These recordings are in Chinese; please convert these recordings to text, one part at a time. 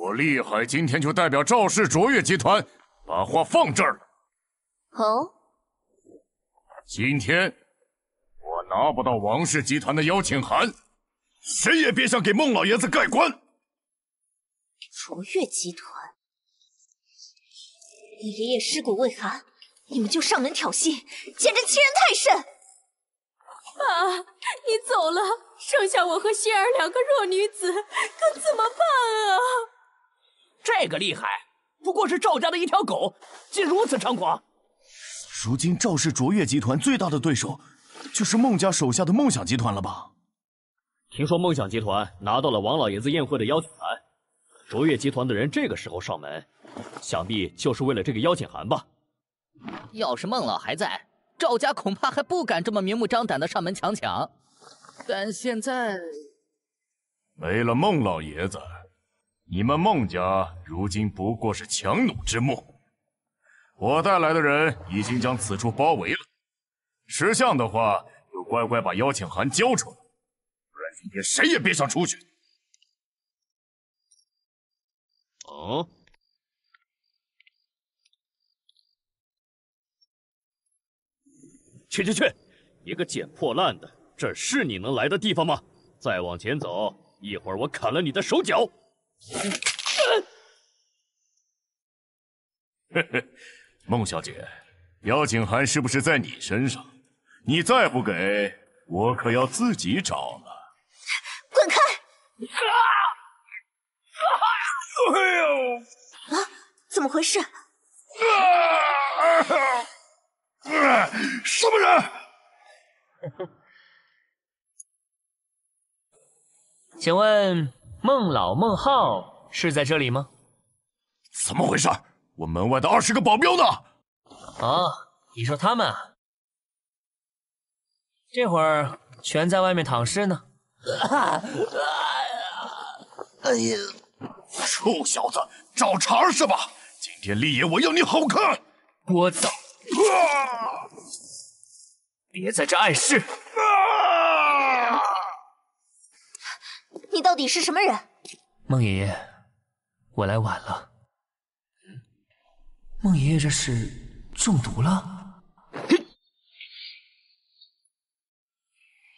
我厉害，今天就代表赵氏卓越集团把话放这儿了。哦，今天我拿不到王氏集团的邀请函，谁也别想给孟老爷子盖棺。卓越集团，你爷爷尸骨未寒，你们就上门挑衅，简直欺人太甚！爸，你走了，剩下我和心儿两个弱女子，可怎么办啊？这个厉害，不过是赵家的一条狗，竟如此猖狂。如今赵氏卓越集团最大的对手，就是孟家手下的梦想集团了吧？听说梦想集团拿到了王老爷子宴会的邀请函，卓越集团的人这个时候上门，想必就是为了这个邀请函吧？要是孟老还在，赵家恐怕还不敢这么明目张胆的上门强抢。但现在没了孟老爷子。你们孟家如今不过是强弩之末，我带来的人已经将此处包围了。识相的话，就乖乖把邀请函交出来，不然今天谁也别想出去。哦，去去去！一个捡破烂的，这是你能来的地方吗？再往前走，一会儿我砍了你的手脚！嘿嘿，孟小姐，邀请函是不是在你身上？你再不给我，可要自己找了。滚开！哎呦！啊，怎么回事？啊！什么人？请问？孟老、孟浩是在这里吗？怎么回事？我门外的二十个保镖呢？哦，你说他们啊？这会儿全在外面躺尸呢。哎呀！臭小子，找茬是吧？今天立爷我要你好看！聒噪！别在这碍事！你到底是什么人？孟爷爷，我来晚了。孟爷爷这是中毒了？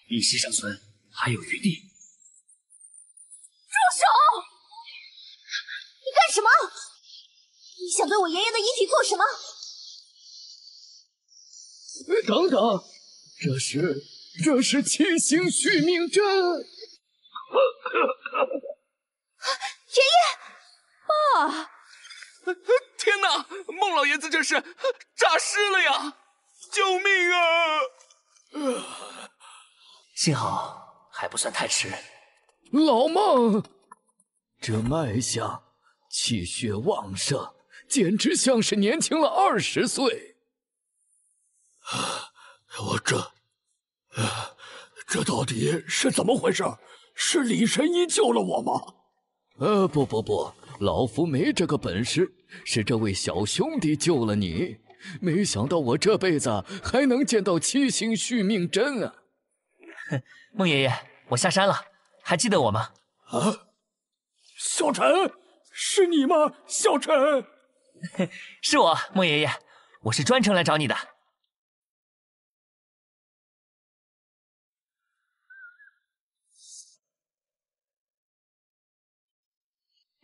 一息尚存，还有余地。住手！你干什么？你想对我爷爷的遗体做什么？等等，这是这是七星续命针。爷爷，爸！天哪，孟老爷子这是诈尸了呀！救命啊！幸好还不算太迟。老孟，这脉象气血旺盛，简直像是年轻了二十岁。我这，这到底是怎么回事？是李神医救了我吗？呃，不不不，老夫没这个本事，是这位小兄弟救了你。没想到我这辈子还能见到七星续命针啊！哼，孟爷爷，我下山了，还记得我吗？啊，小陈，是你吗？小陈，是我，孟爷爷，我是专程来找你的。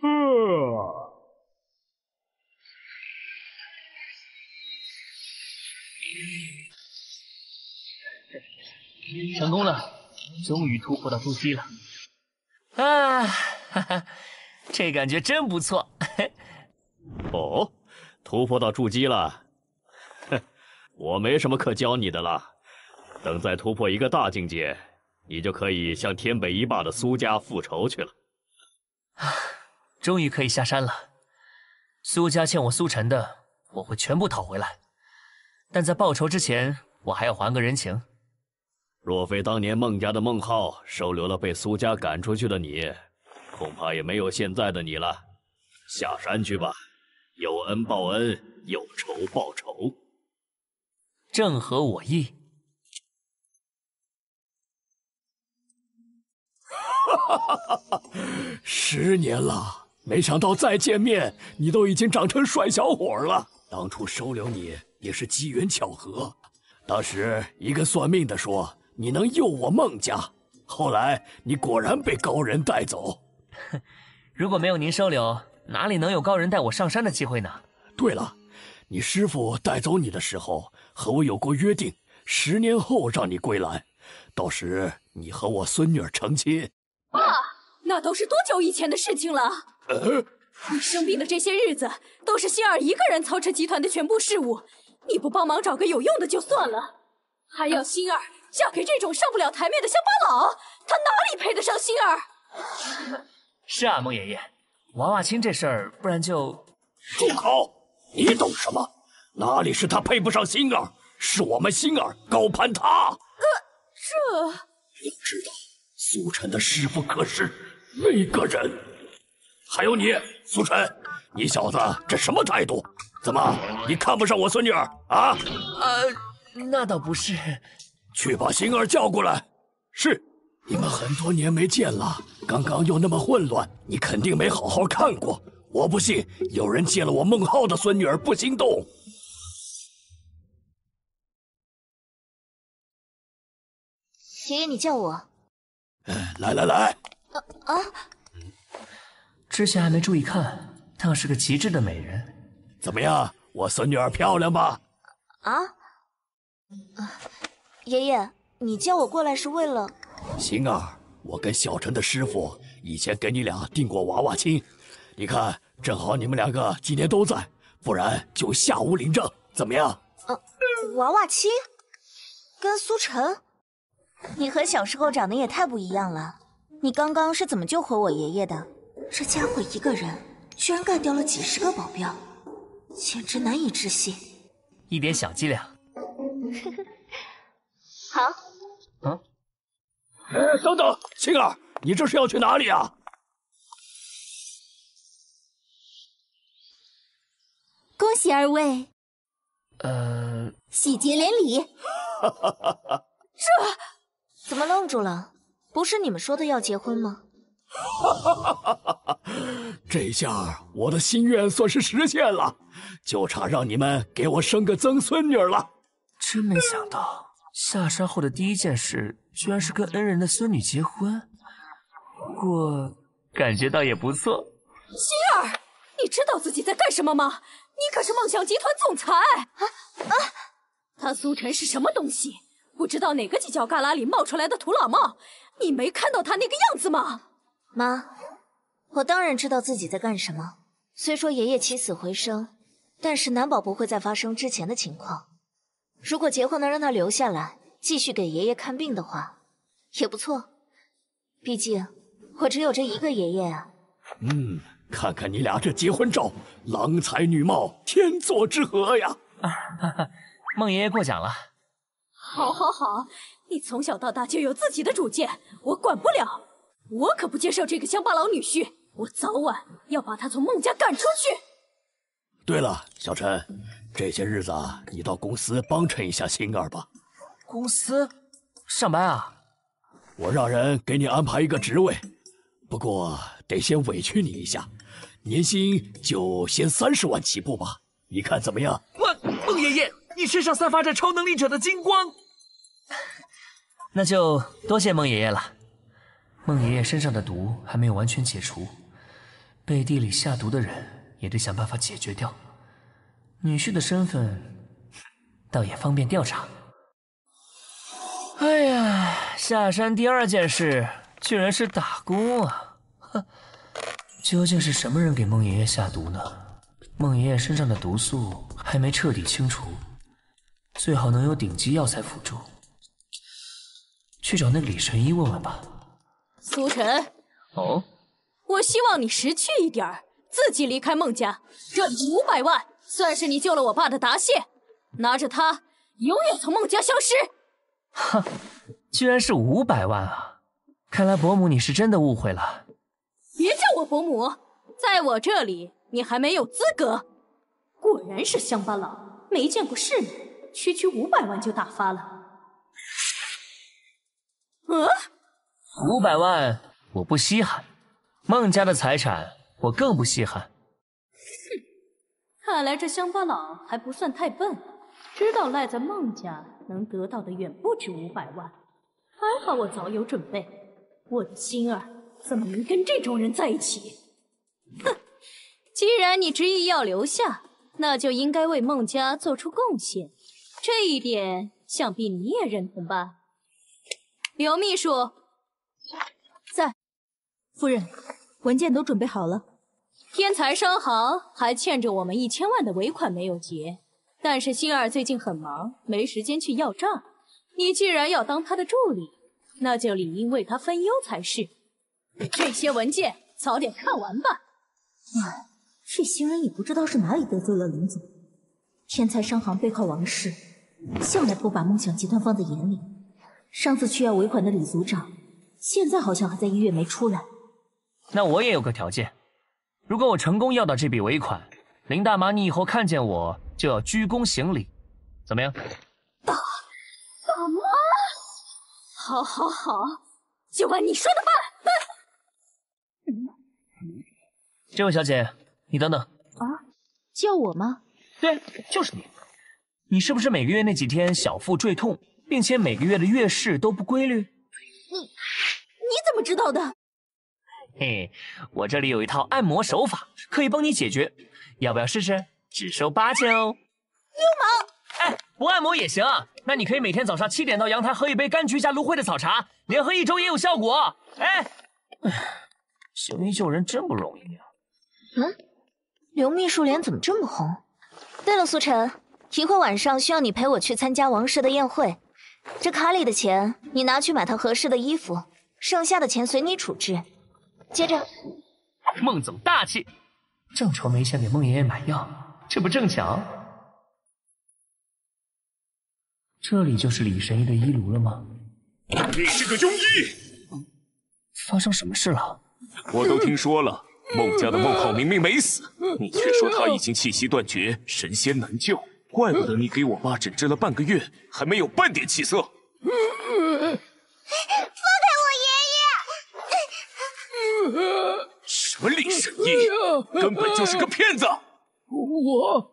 成功了，终于突破到筑基了。啊，哈哈，这感觉真不错。哦，突破到筑基了，哼，我没什么可教你的了。等再突破一个大境界，你就可以向天北一霸的苏家复仇去了。啊，终于可以下山了。苏家欠我苏晨的，我会全部讨回来。但在报仇之前，我还要还个人情。若非当年孟家的孟浩收留了被苏家赶出去的你，恐怕也没有现在的你了。下山去吧，有恩报恩，有仇报仇，正合我意。哈哈哈哈哈！十年了，没想到再见面，你都已经长成帅小伙了。当初收留你也是机缘巧合，当时一个算命的说你能佑我孟家，后来你果然被高人带走。如果没有您收留，哪里能有高人带我上山的机会呢？对了，你师傅带走你的时候和我有过约定，十年后让你归来，到时你和我孙女儿成亲。爸，那都是多久以前的事情了？呃，你生病的这些日子，都是星儿一个人操持集团的全部事务，你不帮忙找个有用的就算了，还要星儿嫁给这种上不了台面的乡巴佬，他哪里配得上星儿？是啊，孟爷爷，娃娃亲这事儿，不然就住口！你懂什么？哪里是他配不上星儿，是我们星儿高攀他。这要知道，苏晨的师傅可是那个人。还有你，苏晨，你小子这什么态度？怎么，你看不上我孙女儿啊？呃，那倒不是。去把星儿叫过来。是。你们很多年没见了，刚刚又那么混乱，你肯定没好好看过。我不信有人见了我孟浩的孙女儿不心动。爷爷，你叫我。来来来。啊啊！之前还没注意看，她是个极致的美人。怎么样，我孙女儿漂亮吧？啊？爷爷，你叫我过来是为了？星儿，我跟小陈的师傅以前给你俩定过娃娃亲，你看正好你们两个今天都在，不然就下午领证，怎么样？啊，娃娃亲，跟苏晨，你和小时候长得也太不一样了。你刚刚是怎么救活我爷爷的？这家伙一个人居然干掉了几十个保镖，简直难以置信。一点小伎俩。好。啊。哎，等等，青儿，你这是要去哪里啊？恭喜二位，呃，喜结连理。这怎么愣住了？不是你们说的要结婚吗？这下我的心愿算是实现了，就差让你们给我生个曾孙女了。真没想到。下山后的第一件事，居然是跟恩人的孙女结婚。不过，感觉倒也不错。心儿，你知道自己在干什么吗？你可是梦想集团总裁啊啊！他苏晨是什么东西？不知道哪个犄角旮旯里冒出来的土老帽？你没看到他那个样子吗？妈，我当然知道自己在干什么。虽说爷爷起死回生，但是难保不会再发生之前的情况。如果结婚能让他留下来继续给爷爷看病的话，也不错。毕竟我只有这一个爷爷啊。嗯，看看你俩这结婚照，郎才女貌，天作之合呀！孟爷爷过奖了。好，好，好，你从小到大就有自己的主见，我管不了。我可不接受这个乡巴佬女婿，我早晚要把他从孟家赶出去。对了，小陈。这些日子你到公司帮衬一下星儿吧。公司上班啊？我让人给你安排一个职位，不过得先委屈你一下，年薪就先三十万起步吧。你看怎么样？孟孟爷爷，你身上散发着超能力者的金光。那就多谢孟爷爷了。孟爷爷身上的毒还没有完全解除，背地里下毒的人也得想办法解决掉。女婿的身份，倒也方便调查。哎呀，下山第二件事居然是打工啊！哼，究竟是什么人给孟爷爷下毒呢？孟爷爷身上的毒素还没彻底清除，最好能有顶级药材辅助。去找那李神医问问吧。苏晨，哦，我希望你识趣一点，自己离开孟家。这里五百万。算是你救了我爸的答谢，拿着它，永远从孟家消失。哼，居然是五百万啊！看来伯母你是真的误会了。别叫我伯母，在我这里你还没有资格。果然是乡巴佬，没见过世面，区区五百万就打发了。嗯，五百万我不稀罕，孟家的财产我更不稀罕。哼看来这乡巴佬还不算太笨，知道赖在孟家能得到的远不止五百万。还好我早有准备，我的心儿怎么能跟这种人在一起？哼！既然你执意要留下，那就应该为孟家做出贡献，这一点想必你也认同吧？刘秘书，夫人，文件都准备好了。天才商行还欠着我们一千万的尾款没有结，但是星儿最近很忙，没时间去要账。你既然要当他的助理，那就理应为他分忧才是。这些文件早点看完吧。唉，这行人也不知道是哪里得罪了林总。天才商行背靠王氏，向来不把梦想集团放在眼里。上次去要尾款的李组长，现在好像还在医院没出来。那我也有个条件。如果我成功要到这笔尾款，林大妈，你以后看见我就要鞠躬行礼，怎么样？大大妈，好，好，好，就按你说的办。这位小姐，你等等。啊，叫我吗？对，就是你。你是不是每个月那几天小腹坠痛，并且每个月的月事都不规律？你，你怎么知道的？嘿，我这里有一套按摩手法，可以帮你解决，要不要试试？只收八千哦。流氓！哎，不按摩也行，啊那你可以每天早上七点到阳台喝一杯柑橘加芦荟的草茶，连喝一周也有效果。哎，行医救人真不容易啊。嗯，刘秘书脸怎么这么红？对了，苏晨，一会晚上需要你陪我去参加王氏的宴会，这卡里的钱你拿去买套合适的衣服，剩下的钱随你处置。接着，孟总大气，正愁没钱给孟爷爷买药，这不正巧？这里就是李神医的医炉了吗？你是个庸医！发生什么事了？我都听说了，孟家的孟浩明明没死，你却说他已经气息断绝，神仙难救。怪不得你给我爸诊治了半个月，还没有半点起色。什么李神医，根本就是个骗子！我我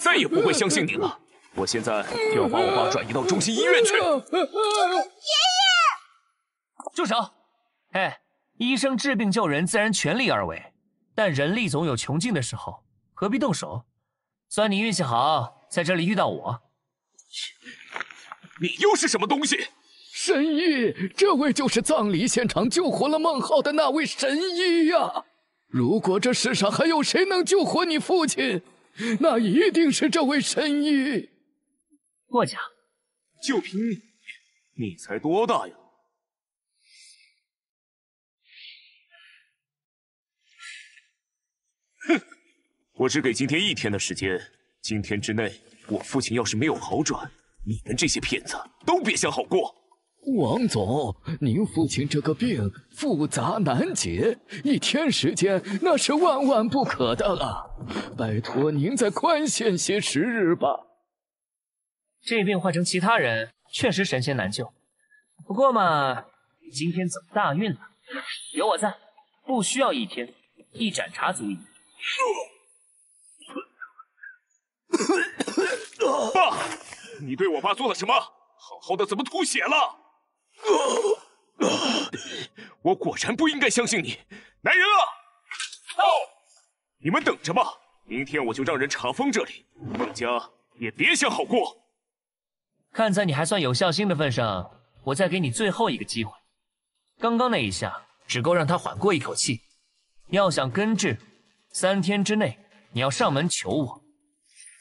再也不会相信你了。我现在就要把我爸转移到中心医院去。爷爷，住手！哎，医生治病救人，自然全力而为，但人力总有穷尽的时候，何必动手？算你运气好，在这里遇到我。你又是什么东西？神医，这位就是葬礼现场救活了孟浩的那位神医呀！如果这世上还有谁能救活你父亲，那一定是这位神医。过奖，就凭你，你才多大呀？哼！我只给今天一天的时间，今天之内，我父亲要是没有好转，你们这些骗子都别想好过。王总，您父亲这个病复杂难解，一天时间那是万万不可的了。拜托您再宽限些时日吧。这病换成其他人，确实神仙难救。不过嘛，今天走大运了，有我在，不需要一天，一盏茶足矣。爸，你对我爸做了什么？好好的怎么吐血了？我果然不应该相信你，来人啊！到！你们等着吧，明天我就让人查封这里，孟家也别想好过。看在你还算有孝心的份上，我再给你最后一个机会。刚刚那一下只够让他缓过一口气，要想根治，三天之内你要上门求我。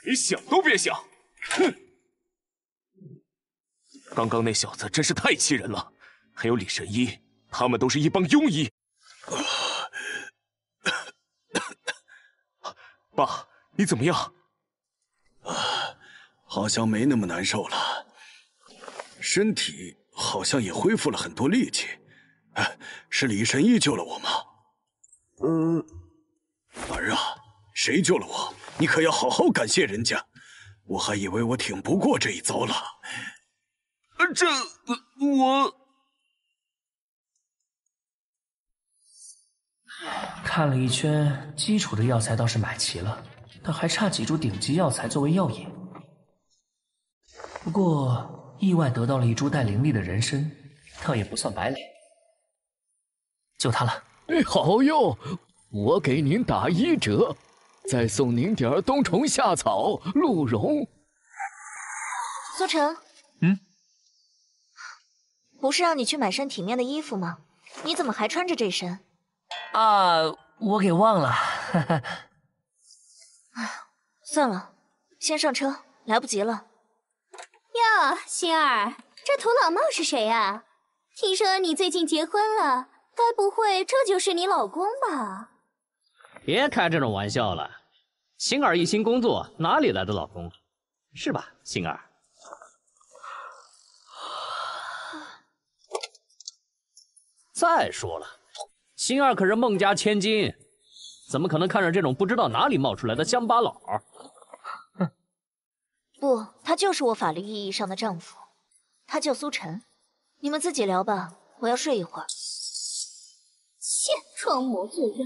你想都别想！哼！刚刚那小子真是太气人了，还有李神医，他们都是一帮庸医。爸，你怎么样？啊，好像没那么难受了，身体好像也恢复了很多力气。哎，是李神医救了我吗？嗯，儿啊，谁救了我？你可要好好感谢人家，我还以为我挺不过这一遭了。这我看了一圈，基础的药材倒是买齐了，但还差几株顶级药材作为药引。不过意外得到了一株带灵力的人参，倒也不算白来。就它了。哎，好用，我给您打一折，再送您点冬虫夏草、鹿茸。苏晨，嗯，不是让你去买身体面的衣服吗？你怎么还穿着这身？啊，我给忘了。哎，算了，先上车，来不及了。哟，星儿，这土老帽是谁啊？听说你最近结婚了，该不会这就是你老公吧？别开这种玩笑了，星儿一心工作，哪里来的老公？是吧，星儿？再说了，星儿可是孟家千金，怎么可能看上这种不知道哪里冒出来的乡巴佬？哼 不，他就是我法律意义上的丈夫，他叫苏晨。你们自己聊吧，我要睡一会儿。切，装模作样。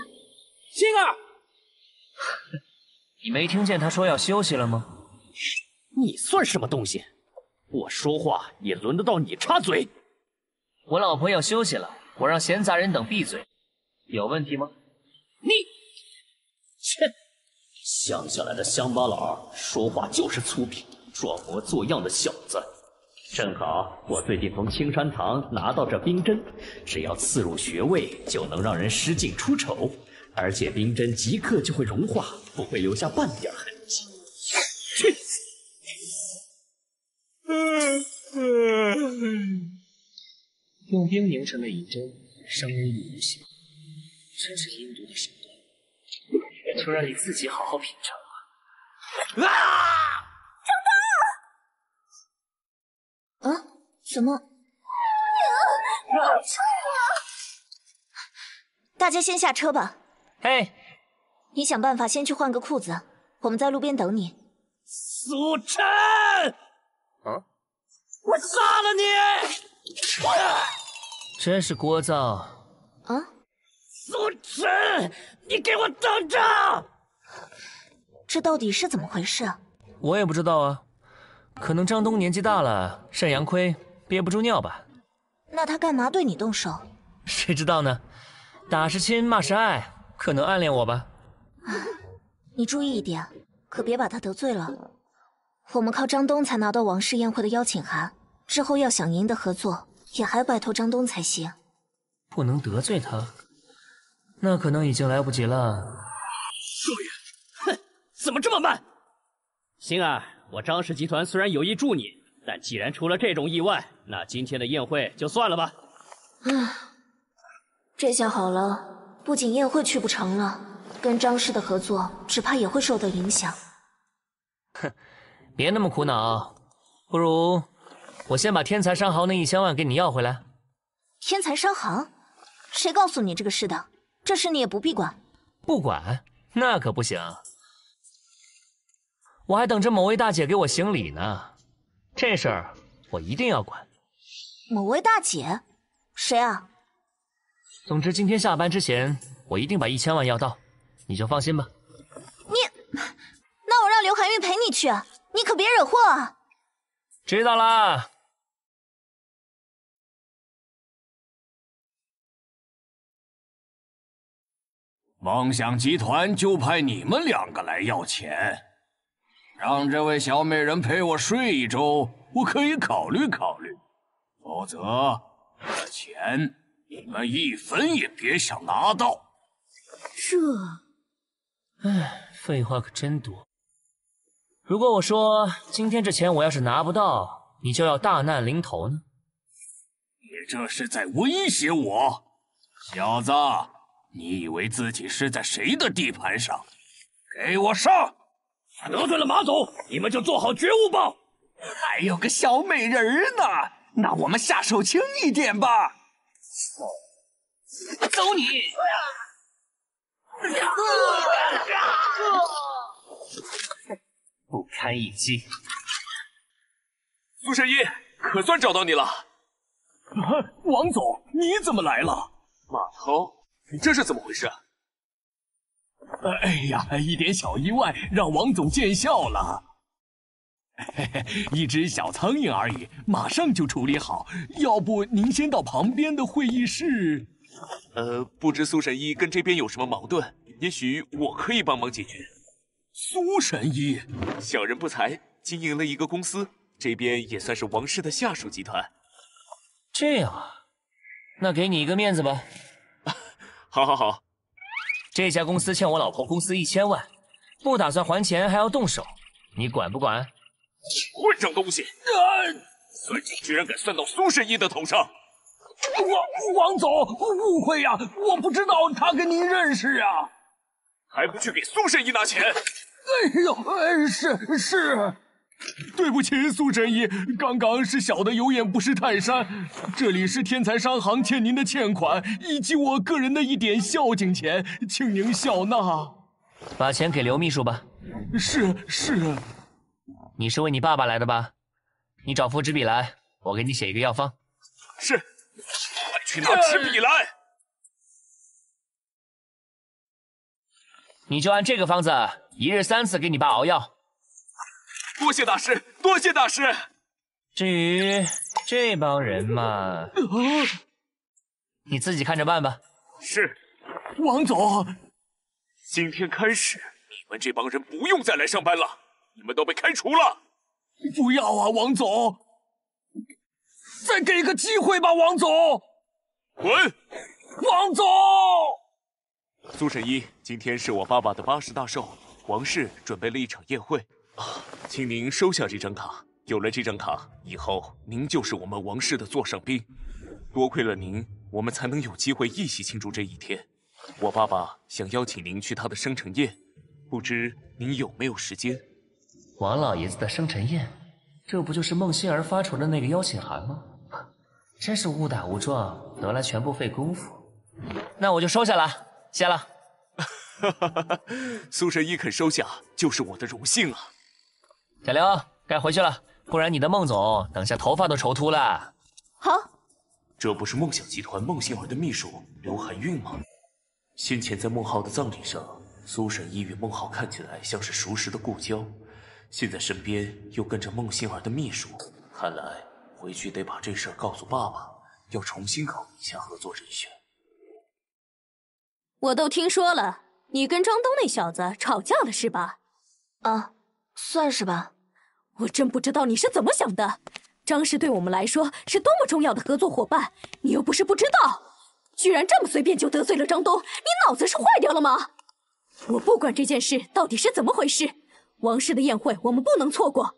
星儿，你没听见他说要休息了吗？你算什么东西？我说话也轮得到你插嘴？我老婆要休息了，我让闲杂人等闭嘴，有问题吗？你，切！乡下来的乡巴佬，说话就是粗鄙，装模作样的小子。正好我最近从青山堂拿到这冰针，只要刺入穴位，就能让人失禁出丑，而且冰针即刻就会融化，不会留下半点痕迹。去！用冰凝成的银针，生人无形，真是阴毒的手段。就让你自己好好品尝吧。啊！啊？什么？好臭啊！大家先下车吧。嘿，你想办法先去换个裤子，我们在路边等你。苏晨！啊！我杀了你！真是聒噪。啊？苏晨！你给我等着！这到底是怎么回事？我也不知道啊，可能张东年纪大了，肾阳亏，憋不住尿吧。那他干嘛对你动手？谁知道呢？打是亲，骂是爱，可能暗恋我吧。你注意一点，可别把他得罪了。我们靠张东才拿到王氏宴会的邀请函，之后要想赢得合作，也还拜托张东才行。不能得罪他。那可能已经来不及了。少爷，哼，怎么这么慢？星儿，我张氏集团虽然有意助你，但既然出了这种意外，那今天的宴会就算了吧。啊，这下好了，不仅宴会去不成了，跟张氏的合作只怕也会受到影响。哼，别那么苦恼，不如我先把天才商行那一千万给你要回来。天才商行？谁告诉你这个事的？这事你也不必管，不管那可不行。我还等着某位大姐给我行礼呢，这事儿我一定要管。某位大姐？谁啊？总之今天下班之前，我一定把一千万要到，你就放心吧。你，那我让刘海玉陪你去，你可别惹祸啊！知道啦。梦想集团就派你们两个来要钱，让这位小美人陪我睡一周，我可以考虑考虑。否则，这钱你们一分也别想拿到。这，唉，废话可真多。如果我说今天这钱我要是拿不到，你就要大难临头呢？你这是在威胁我，小子！你以为自己是在谁的地盘上？给我上！得罪了马总，你们就做好觉悟吧。还有个小美人呢，那我们下手轻一点吧。走你！不堪一击。苏神医，可算找到你了。王总，你怎么来了？马涛。这是怎么回事？哎呀，一点小意外，让王总见笑了。嘿嘿，一只小苍蝇而已，马上就处理好。要不您先到旁边的会议室？呃，不知苏神医跟这边有什么矛盾？也许我可以帮忙解决。苏神医，小人不才，经营了一个公司，这边也算是王氏的下属集团。这样啊，那给你一个面子吧。好，好，好。这家公司欠我老婆公司一千万，不打算还钱还要动手，你管不管？混账东西！啊算计居然敢算到苏神医的头上！王王总，误会呀，我不知道他跟您认识啊。还不去给苏神医拿钱！哎呦，哎，是是。对不起，苏神医，刚刚是小的有眼不识泰山。这里是天才商行欠您的欠款，以及我个人的一点孝敬钱，请您笑纳。把钱给刘秘书吧。是是。你是为你爸爸来的吧？你找副纸笔来，我给你写一个药方。是，快去拿纸笔来。你就按这个方子，一日三次给你爸熬药。多谢大师，多谢大师。至于这帮人嘛，你自己看着办吧。是，王总。今天开始，你们这帮人不用再来上班了，你们都被开除了。不要啊，王总！再给个机会吧，王总。滚！王总。苏神医，今天是我爸爸的八十大寿，王氏准备了一场宴会。啊，请您收下这张卡。有了这张卡，以后您就是我们王室的座上宾。多亏了您，我们才能有机会一起庆祝这一天。我爸爸想邀请您去他的生辰宴，不知您有没有时间？王老爷子的生辰宴，这不就是孟欣儿发出的那个邀请函吗？真是误打误撞，得来全不费功夫。那我就收下了，谢了。苏神医肯收下，就是我的荣幸啊。小刘，该回去了，不然你的孟总等下头发都愁秃了。好，这不是梦想集团孟星儿的秘书刘含韵吗？先前在孟浩的葬礼上，苏神医与孟浩看起来像是熟识的故交，现在身边又跟着孟星儿的秘书，看来回去得把这事告诉爸爸，要重新考虑一下合作人选。我都听说了，你跟张东那小子吵架了是吧？啊，算是吧。我真不知道你是怎么想的，张氏对我们来说是多么重要的合作伙伴，你又不是不知道，居然这么随便就得罪了张东，你脑子是坏掉了吗？我不管这件事到底是怎么回事，王氏的宴会我们不能错过。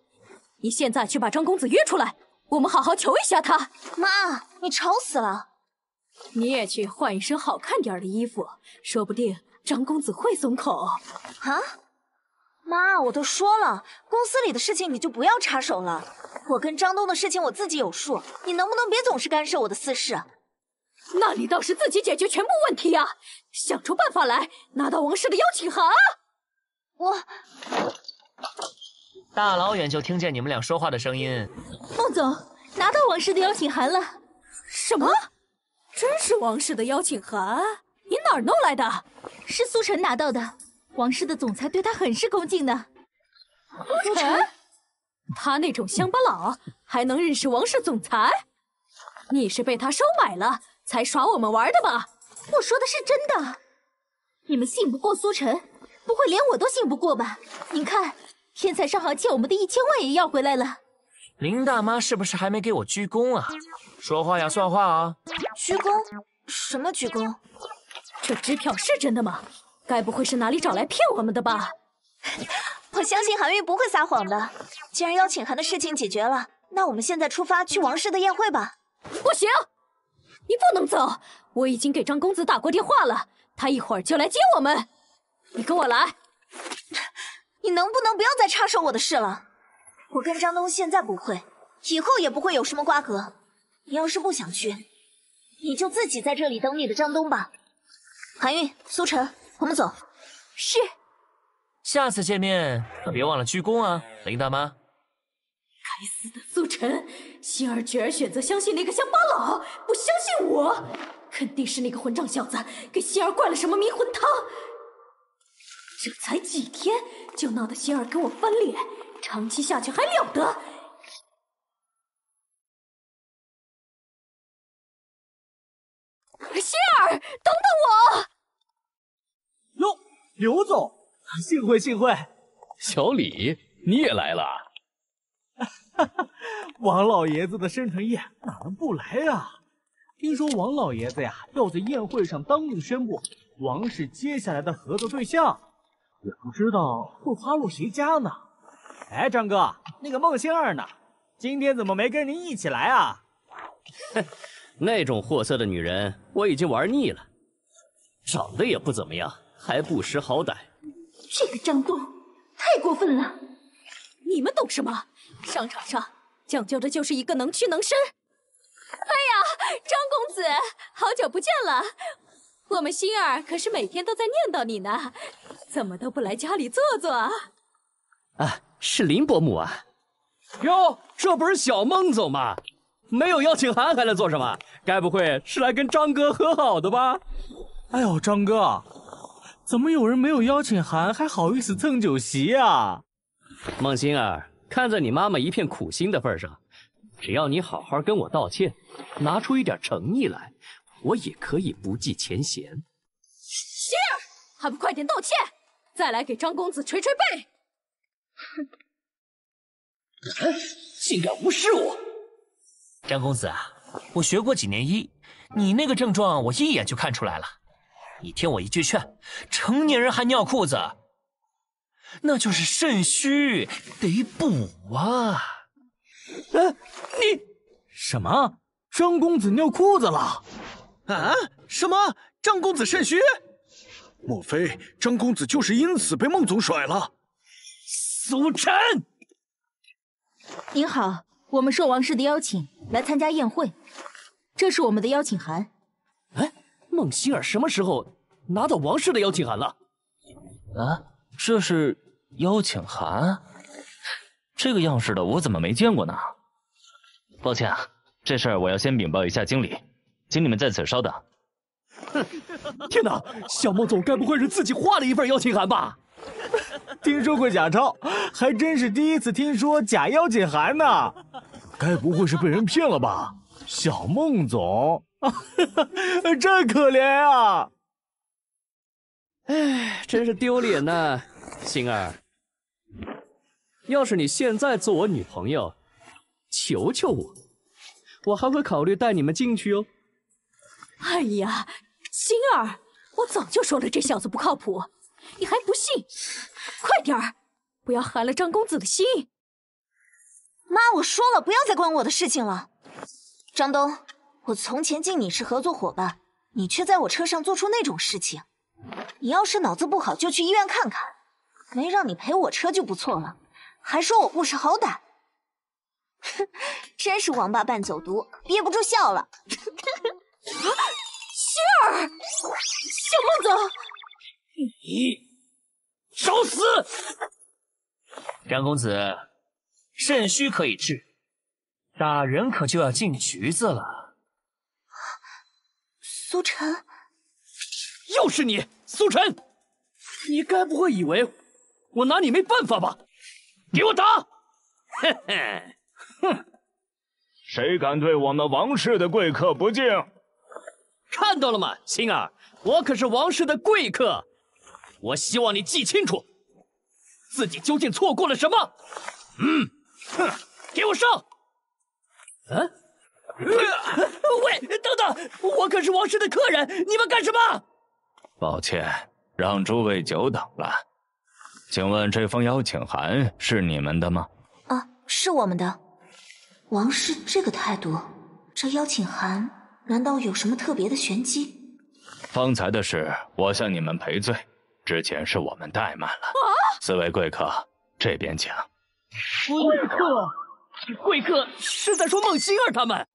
你现在去把张公子约出来，我们好好求一下他。妈，你吵死了！你也去换一身好看点的衣服，说不定张公子会松口。啊？妈，我都说了，公司里的事情你就不要插手了。我跟张东的事情我自己有数，你能不能别总是干涉我的私事？那你倒是自己解决全部问题啊，想出办法来拿到王氏的邀请函。我大老远就听见你们俩说话的声音。孟总拿到王氏的邀请函了。什么？真是王氏的邀请函？你哪儿弄来的？是苏晨拿到的。王氏的总裁对他很是恭敬呢。苏晨，他那种乡巴佬还能认识王氏总裁？你是被他收买了才耍我们玩的吧？我说的是真的。你们信不过苏晨，不会连我都信不过吧？您看，天才商行欠我们的一千万也要回来了。林大妈是不是还没给我鞠躬啊？说话呀算话啊！鞠躬？什么鞠躬？这支票是真的吗？该不会是哪里找来骗我们的吧？我相信韩玉不会撒谎的。既然邀请函的事情解决了，那我们现在出发去王氏的宴会吧。不行，你不能走。我已经给张公子打过电话了，他一会儿就来接我们。你跟我来。你能不能不要再插手我的事了？我跟张东现在不会，以后也不会有什么瓜葛。你要是不想去，你就自己在这里等你的张东吧。韩韵、苏晨。我们走。是。下次见面可别忘了鞠躬啊，林大妈。该死的苏晨，心儿居然选择相信那个乡巴佬，不相信我，肯定是那个混账小子给心儿灌了什么迷魂汤。这才几天就闹得心儿跟我翻脸，长期下去还了得？心儿，等等我！哟，刘总，幸 会幸会。小李，你也来了？哈哈，王老爷子的生辰宴哪能不来呀？听说王老爷子呀要在宴会上当面宣布王氏接下来的合作对象，也不知道会花落谁家呢。哎，张哥，那个孟星儿呢？今天怎么没跟您一起来啊？哼，那种货色的女人我已经玩腻了，长得也不怎么样，还不识好歹。这个张东太过分了！你们懂什么？商场上讲究的就是一个能屈能伸。哎呀，张公子，好久不见了！我们心儿可是每天都在念叨你呢，怎么都不来家里坐坐啊？啊，是林伯母啊！哟，这不是小孟总吗？没有邀请函还来做什么？该不会是来跟张哥和好的吧？哎呦，张哥，怎么有人没有邀请函还好意思蹭酒席啊？孟心儿，看在你妈妈一片苦心的份上，只要你好好跟我道歉，拿出一点诚意来，我也可以不计前嫌。心儿，还不快点道歉，再来给张公子捶捶背！哼，竟敢无视我！张公子啊，我学过几年医，你那个症状我一眼就看出来了。你听我一句劝，成年人还尿裤子，那就是肾虚，得补啊！哎，你什么？张公子尿裤子了？啊？什么？张公子肾虚？莫非张公子就是因此被孟总甩了？苏晨，您好，我们受王氏的邀请来参加宴会，这是我们的邀请函。哎，孟希儿什么时候拿到王氏的邀请函了？啊，这是邀请函？这个样式的我怎么没见过呢？抱歉啊，这事儿我要先禀报一下经理，请你们在此稍等。哼，天哪，小孟总该不会是自己画了一份邀请函吧？听说过假钞，还真是第一次听说假邀请函呢。该不会是被人骗了吧？小孟总，真可怜啊！哎，真是丢脸呐，星儿。要是你现在做我女朋友，求求我，我还会考虑带你们进去哦。哎呀，星儿，我早就说了这小子不靠谱，你还不信？快点儿，不要寒了张公子的心。妈，我说了，不要再管我的事情了。张东，我从前敬你是合作伙伴，你却在我车上做出那种事情。你要是脑子不好，就去医院看看。没让你赔我车就不错了，还说我不识好歹。哼，真是王八蛋走读，憋不住笑了。心儿，小孟子，你找死！张公子，肾虚可以治，打人可就要进局子了。苏晨，又是你，苏晨！你该不会以为我拿你没办法吧？给我打！哼哼哼！谁敢对我们王氏的贵客不敬？看到了吗，星儿，我可是王氏的贵客。我希望你记清楚，自己究竟错过了什么。嗯，哼，给我上！嗯，喂，等等，我可是王氏的客人，你们干什么？抱歉，让诸位久等了。请问这封邀请函是你们的吗？啊，是我们的。王氏这个态度，这邀请函难道有什么特别的玄机？方才的事，我向你们赔罪。之前是我们怠慢了。啊四位贵客，这边请。贵客，贵客是在说孟欣儿他们。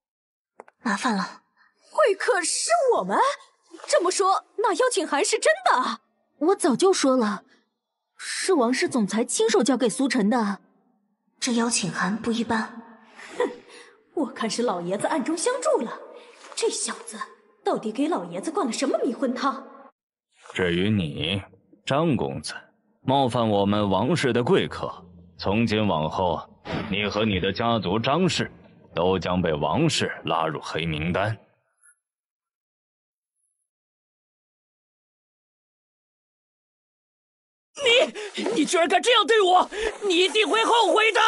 麻烦了，贵客是我们。这么说，那邀请函是真的？我早就说了，是王氏总裁亲手交给苏晨的。这邀请函不一般。哼，我看是老爷子暗中相助了。这小子到底给老爷子灌了什么迷魂汤？至于你。张公子，冒犯我们王氏的贵客，从今往后，你和你的家族张氏都将被王氏拉入黑名单。你，你居然敢这样对我，你一定会后悔的！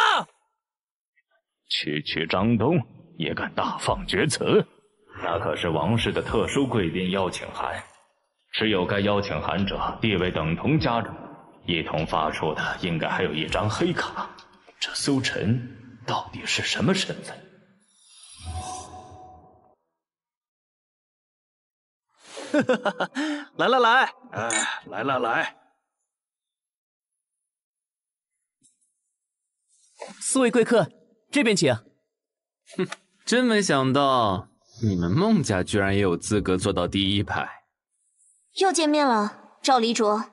区区张东也敢大放厥词，那可是王氏的特殊贵宾邀请函，持有该邀请函者地位等同家主。一同发出的应该还有一张黑卡，这苏晨到底是什么身份？来 来来，哎，来来来，四位贵客，这边请。哼，真没想到你们孟家居然也有资格坐到第一排。又见面了，赵黎卓。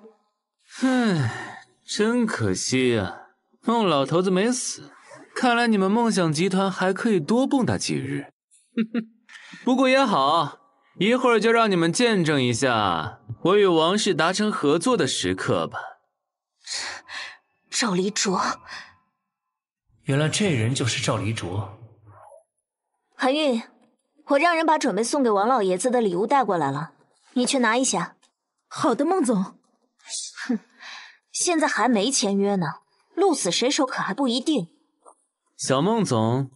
唉，真可惜啊，孟老头子没死。看来你们梦想集团还可以多蹦跶几日。不过也好，一会儿就让你们见证一下我与王氏达成合作的时刻吧。赵离卓，原来这人就是赵离卓。韩玉，我让人把准备送给王老爷子的礼物带过来了，你去拿一下。好的，孟总。哼，现在还没签约呢，鹿死谁手可还不一定。小孟总，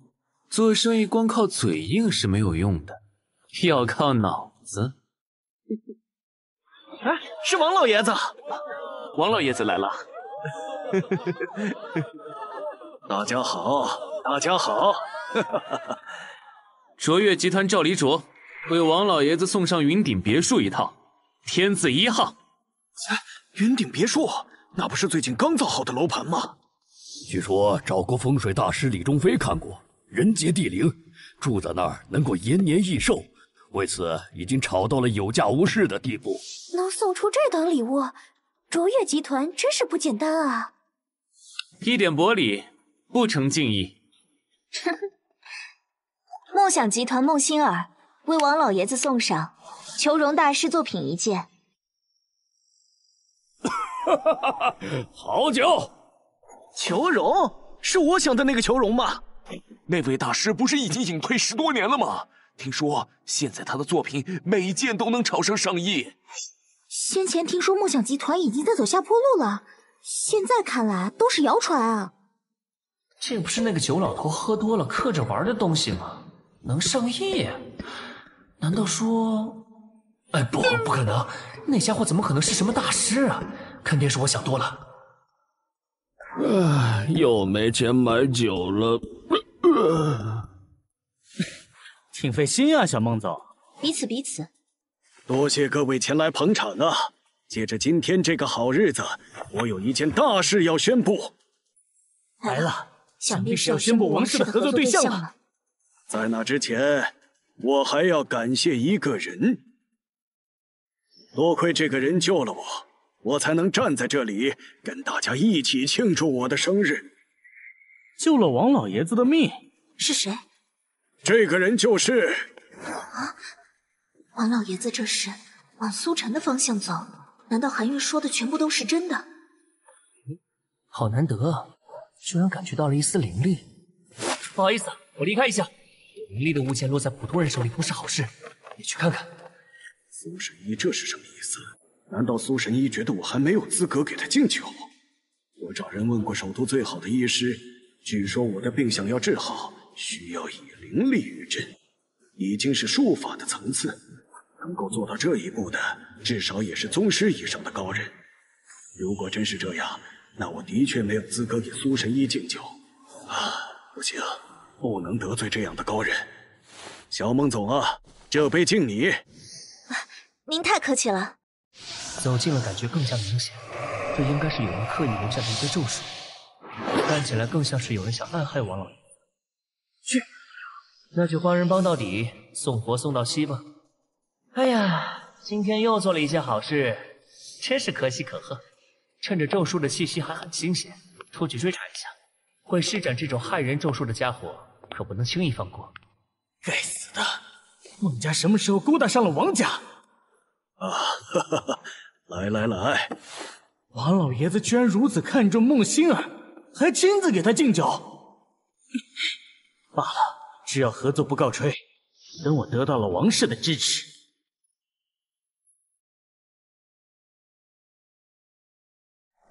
做生意光靠嘴硬是没有用的，要靠脑子。哎，是王老爷子，王老爷子来了。大家好，大家好。卓越集团赵黎卓为王老爷子送上云顶别墅一套，天字一号。云顶别墅，那不是最近刚造好的楼盘吗？据说找过风水大师李中飞看过，人杰地灵，住在那儿能够延年益寿，为此已经吵到了有价无市的地步。能送出这等礼物，卓越集团真是不简单啊！一点薄礼，不成敬意。梦想集团孟欣儿为王老爷子送上求荣大师作品一件。哈哈哈哈好酒，求荣是我想的那个求荣吗？那位大师不是已经隐退十多年了吗？听说现在他的作品每件都能炒上上亿。先前听说梦想集团已经在走下坡路了，现在看来都是谣传啊。这不是那个酒老头喝多了嗑着玩的东西吗？能上亿？难道说……哎，不，不可能！那家伙怎么可能是什么大师啊？肯定是我想多了。唉，又没钱买酒了。挺费心啊，小孟总。彼此彼此。多谢各位前来捧场啊！借着今天这个好日子，我有一件大事要宣布。来了，想必是要宣布王氏的合作对象了。在那之前，我还要感谢一个人。多亏这个人救了我。我才能站在这里跟大家一起庆祝我的生日。救了王老爷子的命是谁？这个人就是啊！王老爷子这是往苏晨的方向走，难道韩玉说的全部都是真的？好难得，居然感觉到了一丝灵力。不好意思，我离开一下。灵力的物件落在普通人手里不是好事，你去看看。苏神医这是什么意思？难道苏神医觉得我还没有资格给他敬酒？我找人问过首都最好的医师，据说我的病想要治好，需要以灵力御阵，已经是术法的层次。能够做到这一步的，至少也是宗师以上的高人。如果真是这样，那我的确没有资格给苏神医敬酒。啊，不行，不能得罪这样的高人。小孟总啊，这杯敬你。您太客气了。走近了，感觉更加明显。这应该是有人刻意留下的一个咒术，看起来更像是有人想暗害王老爷。去，那就帮人帮到底，送活送到西吧。哎呀，今天又做了一件好事，真是可喜可贺。趁着咒术的气息还很新鲜，出去追查一下，会施展这种害人咒术的家伙可不能轻易放过。该死的，孟家什么时候勾搭上了王家？啊，哈哈哈！来来来，王老爷子居然如此看重孟欣儿，还亲自给他敬酒。罢了，只要合作不告吹，等我得到了王氏的支持，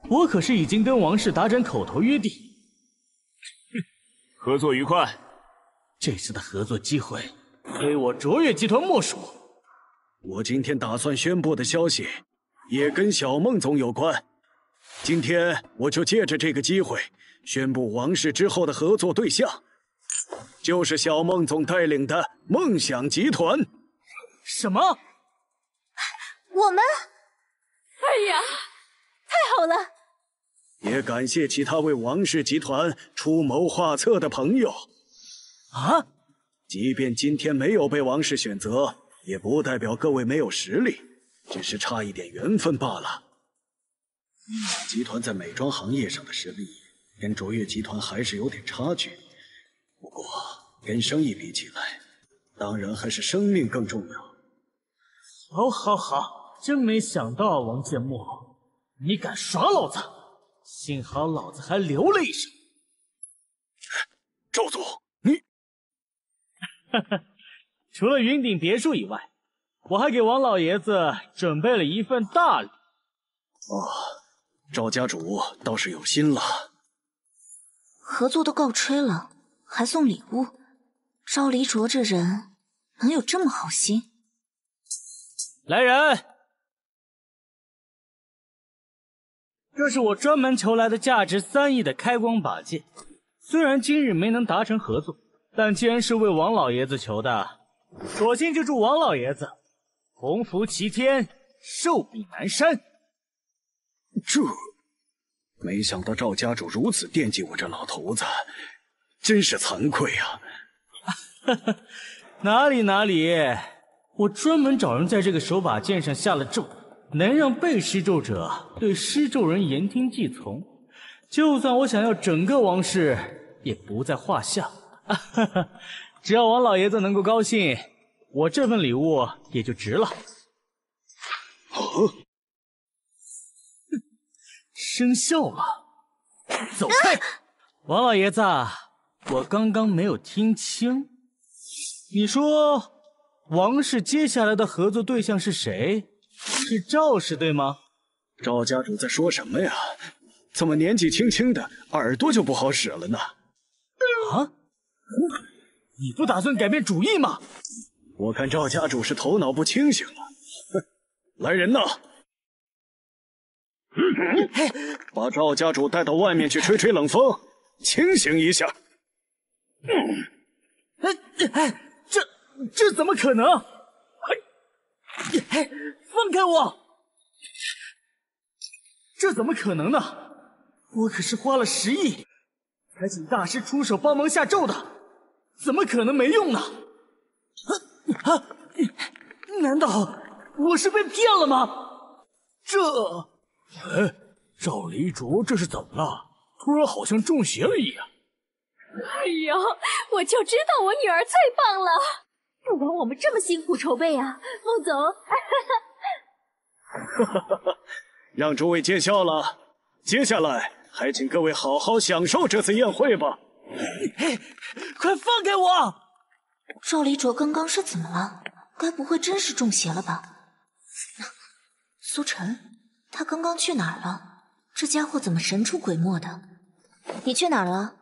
我可是已经跟王氏达成口头约定。合作愉快。这次的合作机会，非我卓越集团莫属。我今天打算宣布的消息，也跟小孟总有关。今天我就借着这个机会，宣布王氏之后的合作对象，就是小孟总带领的梦想集团。什么？我们？哎呀，太好了！也感谢其他为王氏集团出谋划策的朋友。啊！即便今天没有被王氏选择，也不代表各位没有实力，只是差一点缘分罢了。集团在美妆行业上的实力，跟卓越集团还是有点差距。不过，跟生意比起来，当然还是生命更重要。好，好，好！真没想到，王建墨，你敢耍老子！幸好老子还留了一手。赵总，你。除了云顶别墅以外，我还给王老爷子准备了一份大礼。哦，赵家主倒是有心了。合作都告吹了，还送礼物，赵离卓这人能有这么好心？来人，这是我专门求来的价值三亿的开光宝剑。虽然今日没能达成合作。但既然是为王老爷子求的，索性就祝王老爷子鸿福齐天，寿比南山。这，没想到赵家主如此惦记我这老头子，真是惭愧啊！哪里哪里，我专门找人在这个手把剑上下了咒，能让被施咒者对施咒人言听计从，就算我想要整个王室，也不在话下。哈哈，只要王老爷子能够高兴，我这份礼物也就值了。哦，生效了，走开！王老爷子，我刚刚没有听清，你说王氏接下来的合作对象是谁？是赵氏对吗？赵家主在说什么呀？怎么年纪轻轻的耳朵就不好使了呢？啊？你不打算改变主意吗？我看赵家主是头脑不清醒了。哼，来人呐！把赵家主带到外面去吹吹冷风，清醒一下。哎哎，这这怎么可能？哎，放开我！这怎么可能呢？我可是花了十亿，才请大师出手帮忙下咒的。怎么可能没用呢？啊啊！难道我是被骗了吗？这……哎，赵离卓这是怎么了？突然好像中邪了一样。哎呦，我就知道我女儿最棒了，不枉我们这么辛苦筹备啊，孟总。哈哈哈哈！让诸位见笑了，接下来还请各位好好享受这次宴会吧。快放开我！赵离卓刚刚是怎么了？该不会真是中邪了吧？苏晨，他刚刚去哪儿了？这家伙怎么神出鬼没的？你去哪儿了？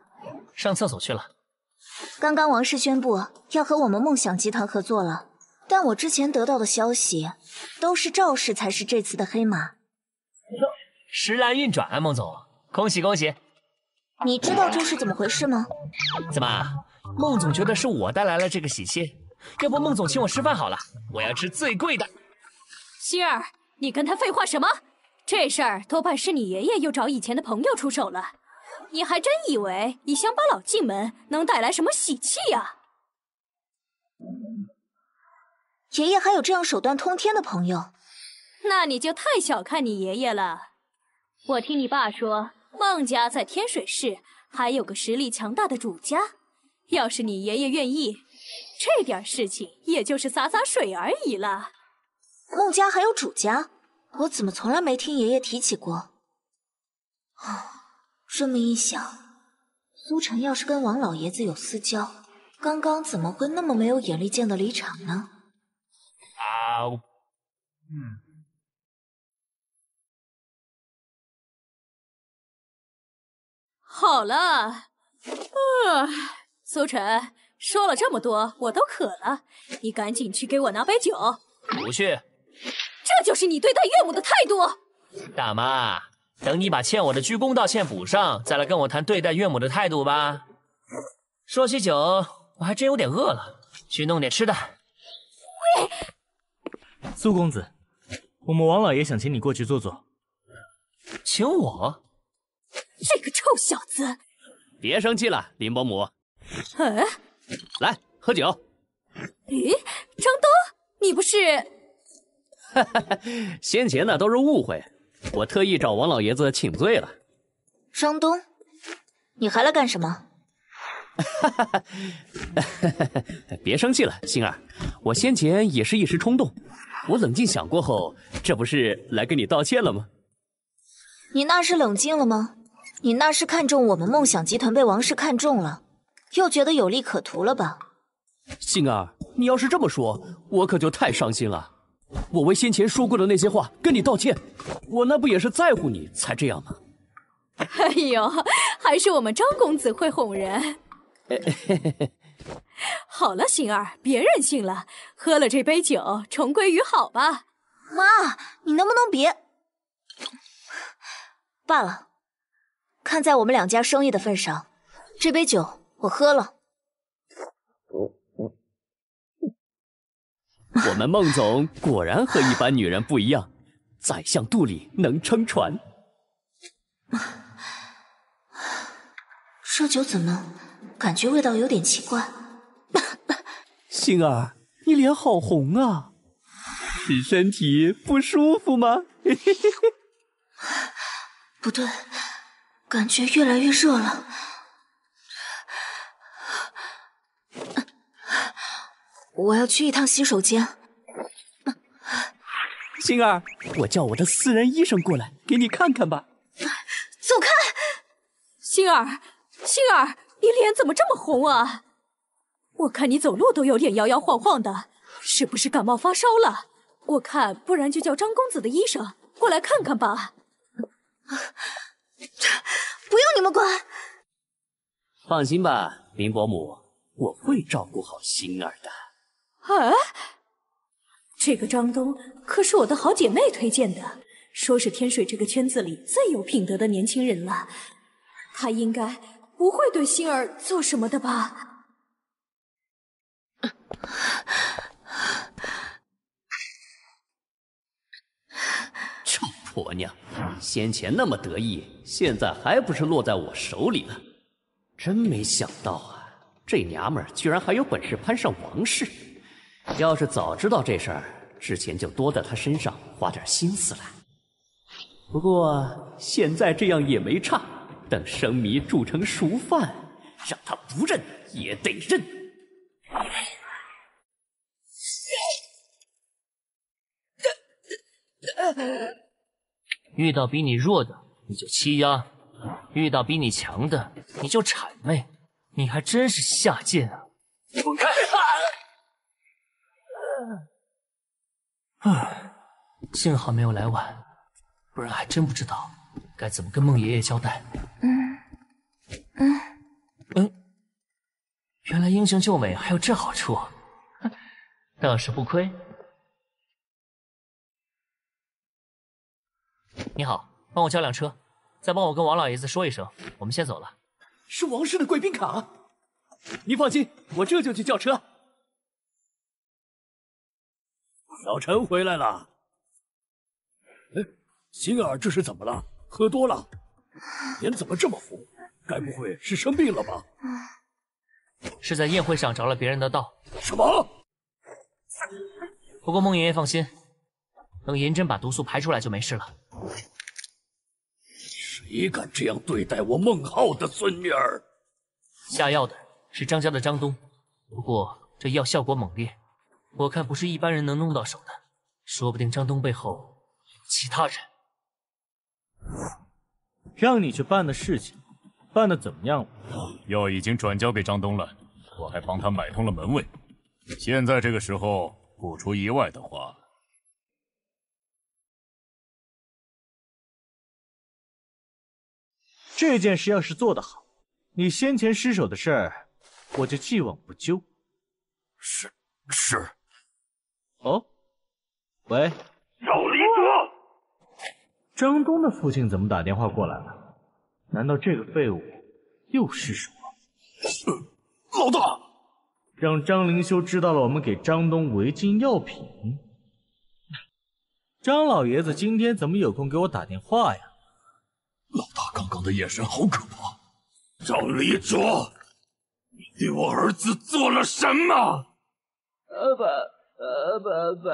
上厕所去了。刚刚王氏宣布要和我们梦想集团合作了，但我之前得到的消息都是赵氏才是这次的黑马。时来运转啊，孟总，恭喜恭喜！你知道这是怎么回事吗？怎么，孟总觉得是我带来了这个喜气？要不孟总请我吃饭好了，我要吃最贵的。希儿，你跟他废话什么？这事儿多半是你爷爷又找以前的朋友出手了。你还真以为你乡巴佬进门能带来什么喜气呀？爷爷还有这样手段通天的朋友？那你就太小看你爷爷了。我听你爸说。孟家在天水市还有个实力强大的主家，要是你爷爷愿意，这点事情也就是洒洒水而已了。孟家还有主家，我怎么从来没听爷爷提起过？这么一想，苏晨要是跟王老爷子有私交，刚刚怎么会那么没有眼力见的离场呢？啊，嗯。好了，啊，苏晨，说了这么多，我都渴了，你赶紧去给我拿杯酒。不去。这就是你对待岳母的态度。大妈，等你把欠我的鞠躬道歉补上，再来跟我谈对待岳母的态度吧。说起酒，我还真有点饿了，去弄点吃的。喂，苏公子，我们王老爷想请你过去坐坐。请我？这个臭小子！别生气了，林伯母。嗯，来喝酒。咦，张东，你不是？哈哈，先前那都是误会，我特意找王老爷子请罪了。张东，你还来干什么？哈哈哈，别生气了，星儿，我先前也是一时冲动，我冷静想过后，这不是来跟你道歉了吗？你那是冷静了吗？你那是看中我们梦想集团被王氏看中了，又觉得有利可图了吧？星儿，你要是这么说，我可就太伤心了。我为先前说过的那些话跟你道歉，我那不也是在乎你才这样吗？哎呦，还是我们张公子会哄人。好了，星儿，别任性了，喝了这杯酒，重归于好吧。妈，你能不能别？罢了。看在我们两家生意的份上，这杯酒我喝了。我们孟总果然和一般女人不一样，宰相肚里能撑船。这酒怎么感觉味道有点奇怪？星儿，你脸好红啊，是身体不舒服吗？不对。感觉越来越热了，我要去一趟洗手间。星儿，我叫我的私人医生过来给你看看吧。走开！星儿，星儿，你脸怎么这么红啊？我看你走路都有点摇摇晃晃的，是不是感冒发烧了？我看，不然就叫张公子的医生过来看看吧。不用你们管。放心吧，林伯母，我会照顾好星儿的。啊，这个张东可是我的好姐妹推荐的，说是天水这个圈子里最有品德的年轻人了。他应该不会对星儿做什么的吧？臭婆娘，先前那么得意。现在还不是落在我手里了？真没想到啊，这娘们居然还有本事攀上王氏。要是早知道这事儿，之前就多在他身上花点心思了。不过现在这样也没差，等生米煮成熟饭，让他不认也得认。遇到比你弱的。你就欺压，遇到比你强的你就谄媚，你还真是下贱啊！滚开！唉，幸好没有来晚，不然还真不知道该怎么跟孟爷爷交代。嗯嗯嗯，原来英雄救美还有这好处，倒是不亏。你好。帮我叫辆车，再帮我跟王老爷子说一声，我们先走了。是王氏的贵宾卡，您放心，我这就去叫车。小陈回来了。哎，星儿这是怎么了？喝多了，脸怎么这么红？该不会是生病了吧？是在宴会上着了别人的道。什么？不过孟爷爷放心，等银针把毒素排出来就没事了。谁敢这样对待我孟浩的孙女儿？下药的是张家的张东，不过这药效果猛烈，我看不是一般人能弄到手的，说不定张东背后有其他人。让你去办的事情，办的怎么样了？药已经转交给张东了，我还帮他买通了门卫。现在这个时候，不出意外的话，这件事要是做得好，你先前失手的事儿，我就既往不咎。是是。哦，喂，赵立泽，张东的父亲怎么打电话过来了？难道这个废物又失手了？老大，让张灵修知道了我们给张东违禁药品。张老爷子今天怎么有空给我打电话呀？老大刚刚的眼神好可怕！赵立卓，你对我儿子做了什么？爸爸，爸爸，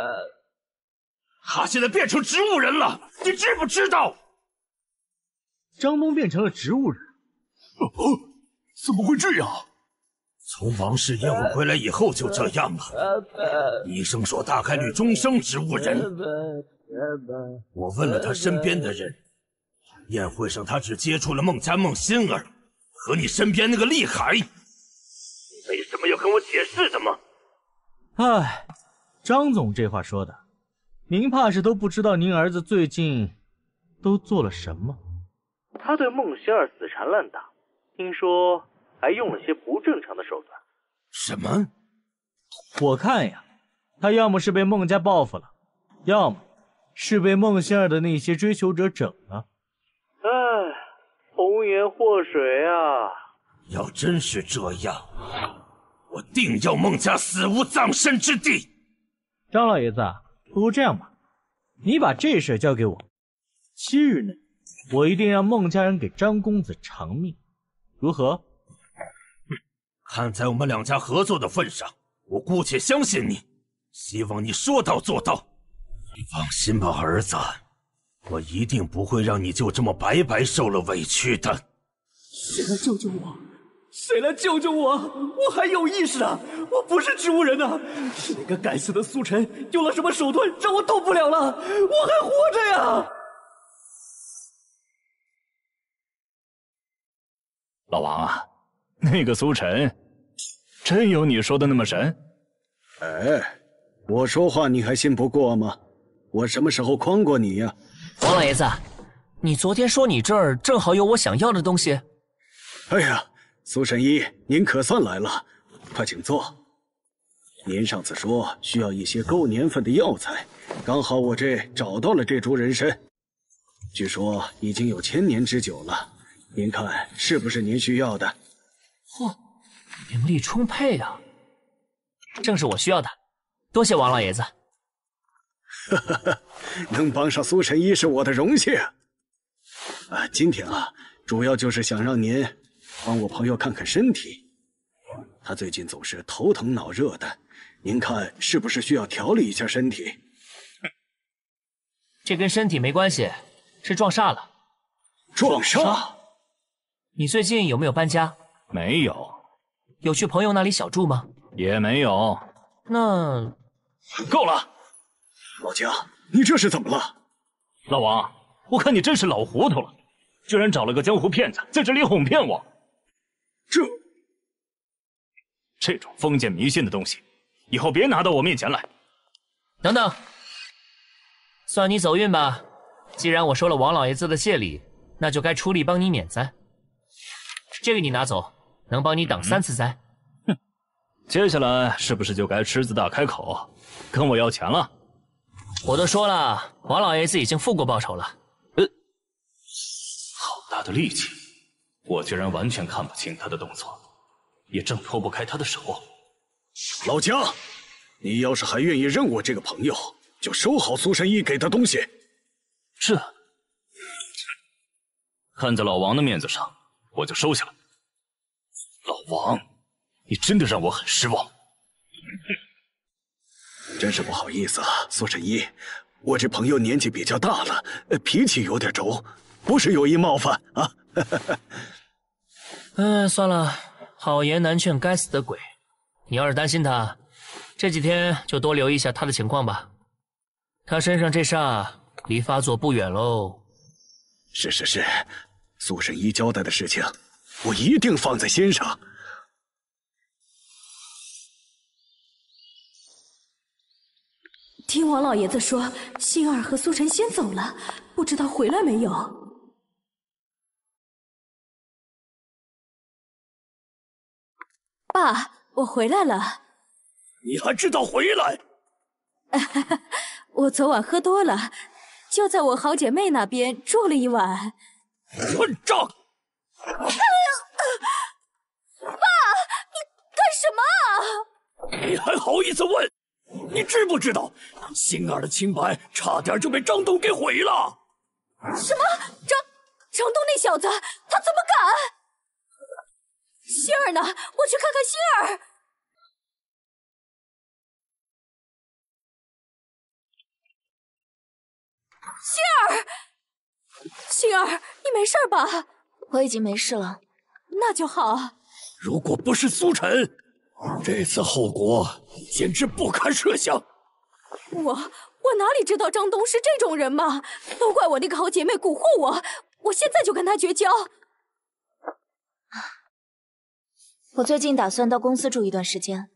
他现在变成植物人了，你知不知道？张东变成了植物人？哦，怎么会这样？从王氏宴会回来以后就这样了。医生说大概率终生植物人。我问了他身边的人。宴会上，他只接触了孟家孟仙儿和你身边那个厉海。你为什么要跟我解释的吗？唉，张总这话说的，您怕是都不知道您儿子最近都做了什么。他对孟仙儿死缠烂打，听说还用了些不正常的手段。什么？我看呀，他要么是被孟家报复了，要么是被孟仙儿的那些追求者整了。哎，红颜祸水啊！要真是这样，我定要孟家死无葬身之地。张老爷子，不如这样吧，你把这事交给我，七日内我一定让孟家人给张公子偿命，如何？看在我们两家合作的份上，我姑且相信你，希望你说到做到。放心吧，儿子。我一定不会让你就这么白白受了委屈的。谁来救救我？谁来救救我？我还有意识啊！我不是植物人呐！是那个该死的苏晨用了什么手段让我动不了了？我还活着呀！老王啊，那个苏晨，真有你说的那么神？哎，我说话你还信不过吗？我什么时候诓过你呀？王老爷子，你昨天说你这儿正好有我想要的东西。哎呀，苏神医，您可算来了，快请坐。您上次说需要一些够年份的药材，刚好我这找到了这株人参，据说已经有千年之久了，您看是不是您需要的？嚯，灵力充沛啊！正是我需要的，多谢王老爷子。哈哈哈，能帮上苏神医是我的荣幸。啊，今天啊，主要就是想让您帮我朋友看看身体。他最近总是头疼脑热的，您看是不是需要调理一下身体？这跟身体没关系，是撞煞了。撞煞？你最近有没有搬家？没有。有去朋友那里小住吗？也没有。那够了。老姜，你这是怎么了？老王，我看你真是老糊涂了，居然找了个江湖骗子在这里哄骗我。这这种封建迷信的东西，以后别拿到我面前来。等等，算你走运吧。既然我收了王老爷子的谢礼，那就该出力帮你免灾。这个你拿走，能帮你挡三次灾。哼，接下来是不是就该狮子大开口，跟我要钱了？我都说了，王老爷子已经付过报酬了。呃，好大的力气，我居然完全看不清他的动作，也挣脱不开他的手。老姜，你要是还愿意认我这个朋友，就收好苏神医给的东西。这，看在老王的面子上，我就收下了。老王，你真的让我很失望。真是不好意思啊，苏神医，我这朋友年纪比较大了，脾气有点轴，不是有意冒犯啊。嗯，算了，好言难劝，该死的鬼！你要是担心他，这几天就多留意一下他的情况吧。他身上这煞离发作不远喽。是是是，苏神医交代的事情，我一定放在心上。听王老爷子说，星儿和苏晨先走了，不知道回来没有。爸，我回来了。你还知道回来？我昨晚喝多了，就在我好姐妹那边住了一晚。混账！爸，你干什么？你还好意思问？你知不知道，星儿的清白差点就被张东给毁了？什么？张张东那小子，他怎么敢？星儿呢？我去看看星儿。星儿，星儿，你没事吧？我已经没事了。那就好。如果不是苏晨。这次后果简直不堪设想。我我哪里知道张东是这种人嘛？都怪我那个好姐妹蛊惑我。我现在就跟他绝交。我最近打算到公司住一段时间，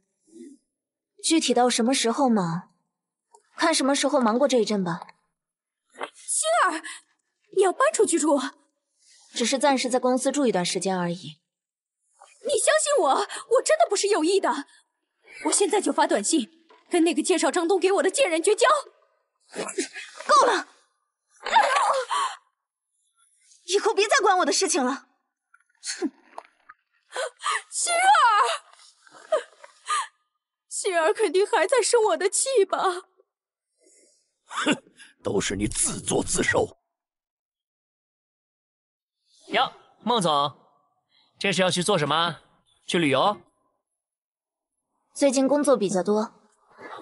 具体到什么时候嘛？看什么时候忙过这一阵吧。星儿，你要搬出去住？只是暂时在公司住一段时间而已。你相信我，我真的不是有意的。我现在就发短信，跟那个介绍张东给我的贱人绝交。够了！以后别再管我的事情了。哼！心儿，心儿肯定还在生我的气吧？哼，都是你自作自受。哟，孟总。这是要去做什么？去旅游？最近工作比较多，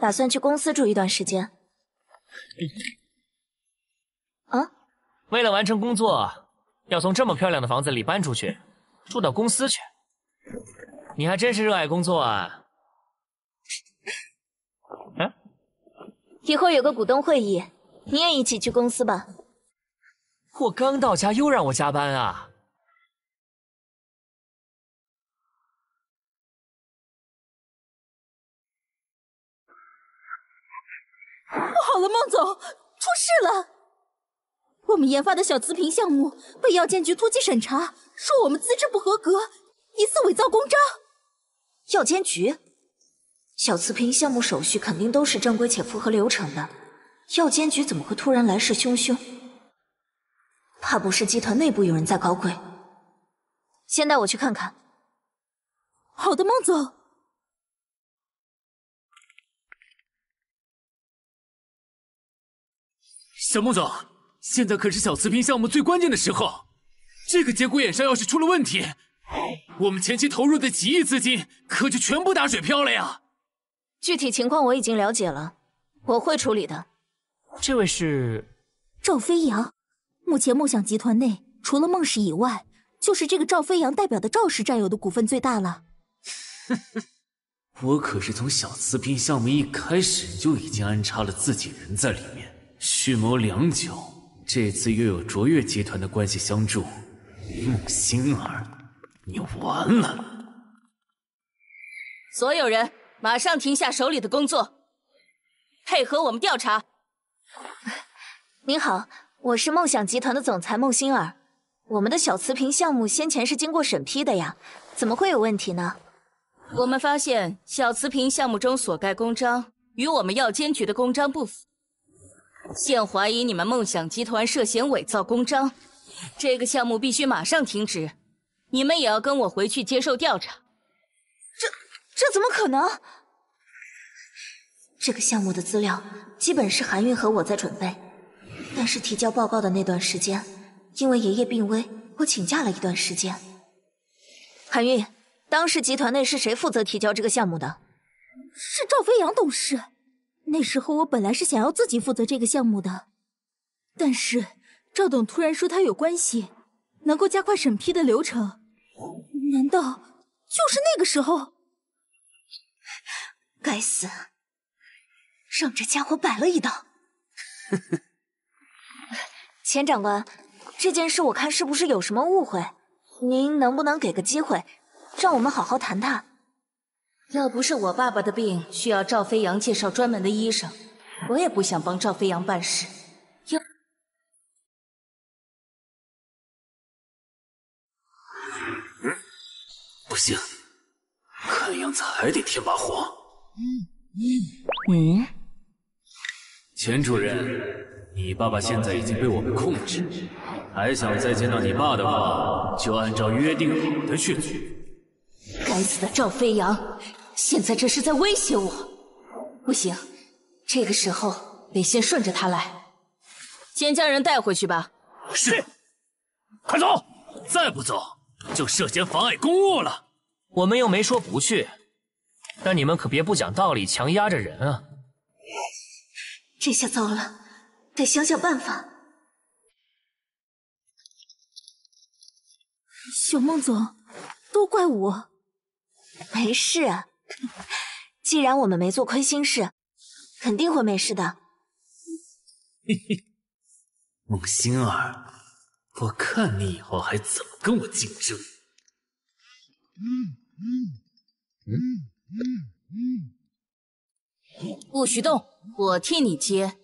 打算去公司住一段时间。啊？为了完成工作，要从这么漂亮的房子里搬出去，住到公司去？你还真是热爱工作啊！嗯？一会儿有个股东会议，你也一起去公司吧。我刚到家，又让我加班啊！不好了，孟总，出事了！我们研发的小瓷瓶项目被药监局突击审查，说我们资质不合格，疑似伪造公章。药监局？小瓷瓶项目手续肯定都是正规且符合流程的，药监局怎么会突然来势汹汹？怕不是集团内部有人在搞鬼？先带我去看看。好的，孟总。小孟总，现在可是小瓷瓶项目最关键的时候，这个节骨眼上要是出了问题，我们前期投入的几亿资金可就全部打水漂了呀！具体情况我已经了解了，我会处理的。这位是赵飞扬，目前梦想集团内除了孟氏以外，就是这个赵飞扬代表的赵氏占有的股份最大了。我可是从小瓷瓶项目一开始就已经安插了自己人在里面。蓄谋良久，这次又有卓越集团的关系相助，孟星儿，你完了！所有人马上停下手里的工作，配合我们调查。您好，我是梦想集团的总裁孟星儿。我们的小瓷瓶项目先前是经过审批的呀，怎么会有问题呢？我们发现小瓷瓶项目中所盖公章与我们药监局的公章不符。现怀疑你们梦想集团涉嫌伪造公章，这个项目必须马上停止。你们也要跟我回去接受调查。这这怎么可能？这个项目的资料基本是韩运和我在准备，但是提交报告的那段时间，因为爷爷病危，我请假了一段时间。韩运，当时集团内是谁负责提交这个项目的？是赵飞扬董事。那时候我本来是想要自己负责这个项目的，但是赵董突然说他有关系，能够加快审批的流程。难道就是那个时候？该死，让这家伙摆了一道。钱长官，这件事我看是不是有什么误会？您能不能给个机会，让我们好好谈谈？要不是我爸爸的病需要赵飞扬介绍专门的医生，我也不想帮赵飞扬办事。不行，看样子还得添把火。嗯，钱主任，你爸爸现在已经被我们控制，还想再见到你爸的话，就按照约定好的去做。该死的赵飞扬，现在这是在威胁我。不行，这个时候得先顺着他来。先将人带回去吧。是，快走！再不走，就涉嫌妨碍公务了。我们又没说不去，但你们可别不讲道理，强压着人啊！这下糟了，得想想办法。小孟总，都怪我。没事啊，既然我们没做亏心事，肯定会没事的。嘿嘿，孟星儿，我看你以后还怎么跟我竞争。不许动，我替你接。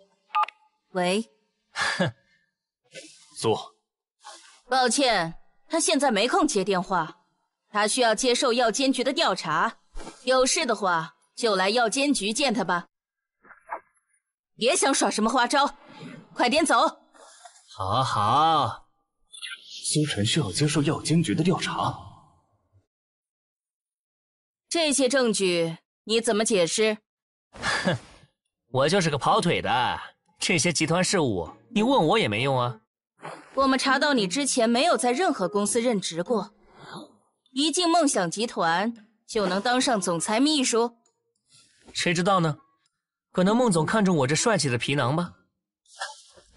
喂，哼，坐。抱歉，他现在没空接电话，他需要接受药监局的调查。有事的话，就来药监局见他吧。别想耍什么花招，快点走。好好。苏晨需要接受药监局的调查。这些证据你怎么解释？哼，我就是个跑腿的，这些集团事务你问我也没用啊。我们查到你之前没有在任何公司任职过，一进梦想集团就能当上总裁秘书？谁知道呢？可能孟总看中我这帅气的皮囊吧。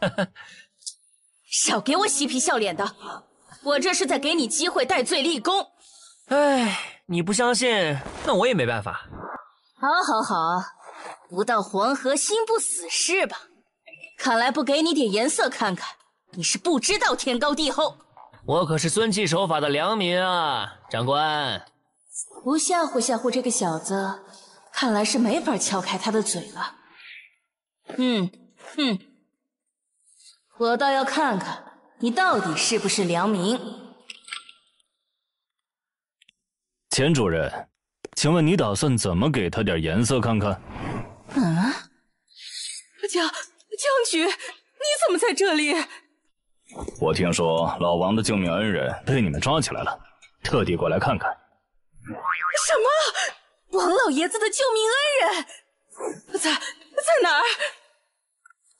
哈哈，少给我嬉皮笑脸的，我这是在给你机会戴罪立功。哎，你不相信，那我也没办法。好，好，好，不到黄河心不死是吧？看来不给你点颜色看看，你是不知道天高地厚。我可是遵纪守法的良民啊，长官。不吓唬吓唬这个小子，看来是没法撬开他的嘴了。嗯，哼，我倒要看看你到底是不是良民。钱主任，请问你打算怎么给他点颜色看看？嗯，将将军，你怎么在这里？我听说老王的救命恩人被你们抓起来了，特地过来看看。什么？王老爷子的救命恩人在在哪儿？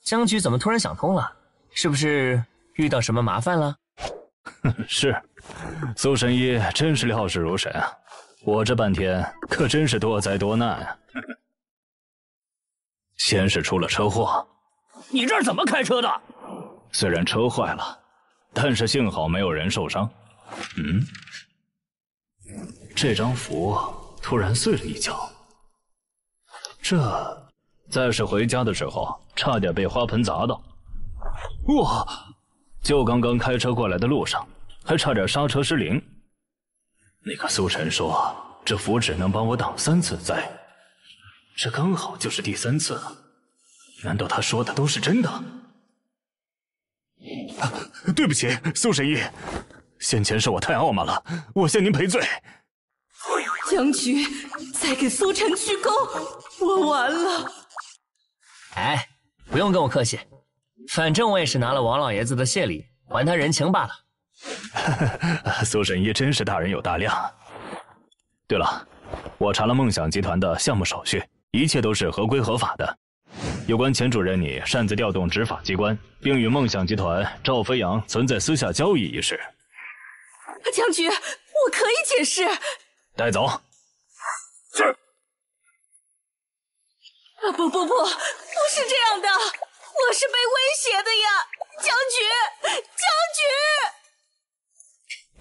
将军怎么突然想通了？是不是遇到什么麻烦了？是，苏神医真是料事如神啊！我这半天可真是多灾多难啊！先是出了车祸，你这是怎么开车的？虽然车坏了，但是幸好没有人受伤。嗯，这张符突然碎了一角，这再是回家的时候差点被花盆砸到。哇！就刚刚开车过来的路上，还差点刹车失灵。那个苏晨说这符只能帮我挡三次灾，这刚好就是第三次了。难道他说的都是真的？啊，对不起，苏神医，先前是我太傲慢了，我向您赔罪。将军，再给苏晨鞠躬，我完了。哎，不用跟我客气，反正我也是拿了王老爷子的谢礼，还他人情罢了。苏神医真是大人有大量。对了，我查了梦想集团的项目手续，一切都是合规合法的。有关钱主任你擅自调动执法机关，并与梦想集团赵飞扬存在私下交易一事，将军，我可以解释。带走。是。啊不不不，不是这样的，我是被威胁的呀，将军，将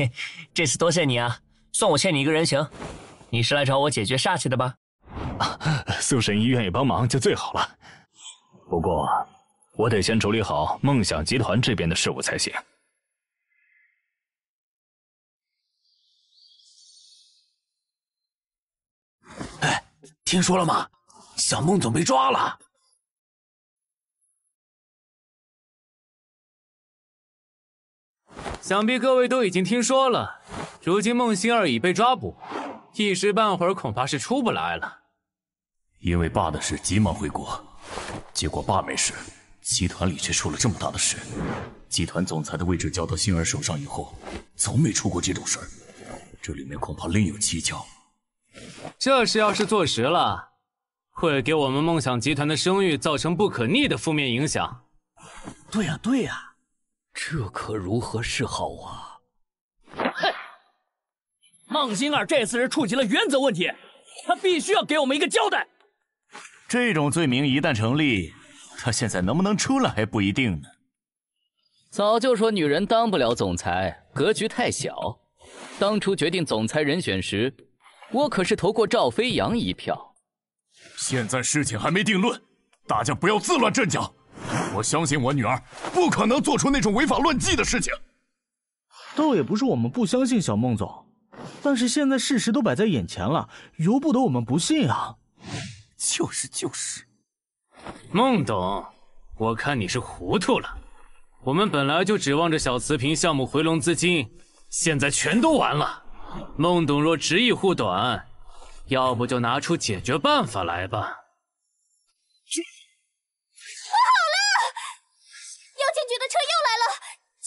军。这次多谢你啊，算我欠你一个人情。你是来找我解决煞气的吧？啊，苏神医愿意帮忙就最好了。不过，我得先处理好梦想集团这边的事务才行。哎，听说了吗？小梦总被抓了。想必各位都已经听说了，如今孟星儿已被抓捕，一时半会儿恐怕是出不来了。因为爸的事急忙回国，结果爸没事，集团里却出了这么大的事。集团总裁的位置交到星儿手上以后，从没出过这种事儿，这里面恐怕另有蹊跷。这事要是坐实了，会给我们梦想集团的声誉造成不可逆的负面影响。对呀，对呀，这可如何是好啊？哼，孟星儿这次是触及了原则问题，他必须要给我们一个交代。这种罪名一旦成立，他现在能不能出来还不一定呢。早就说女人当不了总裁，格局太小。当初决定总裁人选时，我可是投过赵飞扬一票。现在事情还没定论，大家不要自乱阵脚。我相信我女儿不可能做出那种违法乱纪的事情。倒也不是我们不相信小孟总，但是现在事实都摆在眼前了，由不得我们不信啊。就是就是，孟董，我看你是糊涂了。我们本来就指望着小瓷瓶项目回笼资金，现在全都完了。孟董若执意护短，要不就拿出解决办法来吧。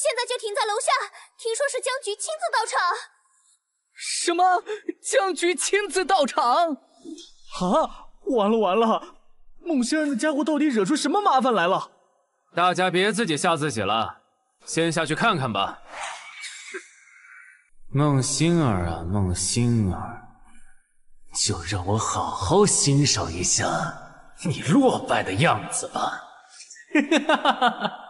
现在就停在楼下。听说是江局亲自到场。什么？江局亲自到场？啊！完了完了，孟仙儿那家伙到底惹出什么麻烦来了？大家别自己吓自己了，先下去看看吧。孟星儿啊，孟星儿，就让我好好欣赏一下你落败的样子吧。哈哈哈哈！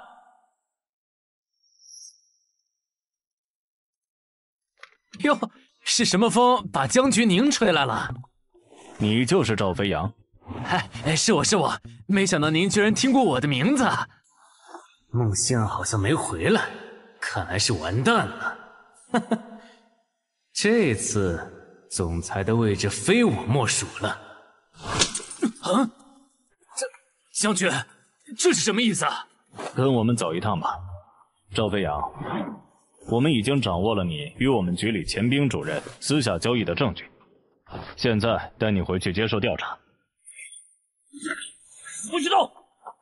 哟，是什么风把江局您吹来了？你就是赵飞扬，哎，是我是我，没想到您居然听过我的名字。孟星儿好像没回来，看来是完蛋了。这次总裁的位置非我莫属了。啊，这将军，这是什么意思啊？跟我们走一趟吧，赵飞扬，我们已经掌握了你与我们局里钱兵主任私下交易的证据。现在带你回去接受调查。不许动！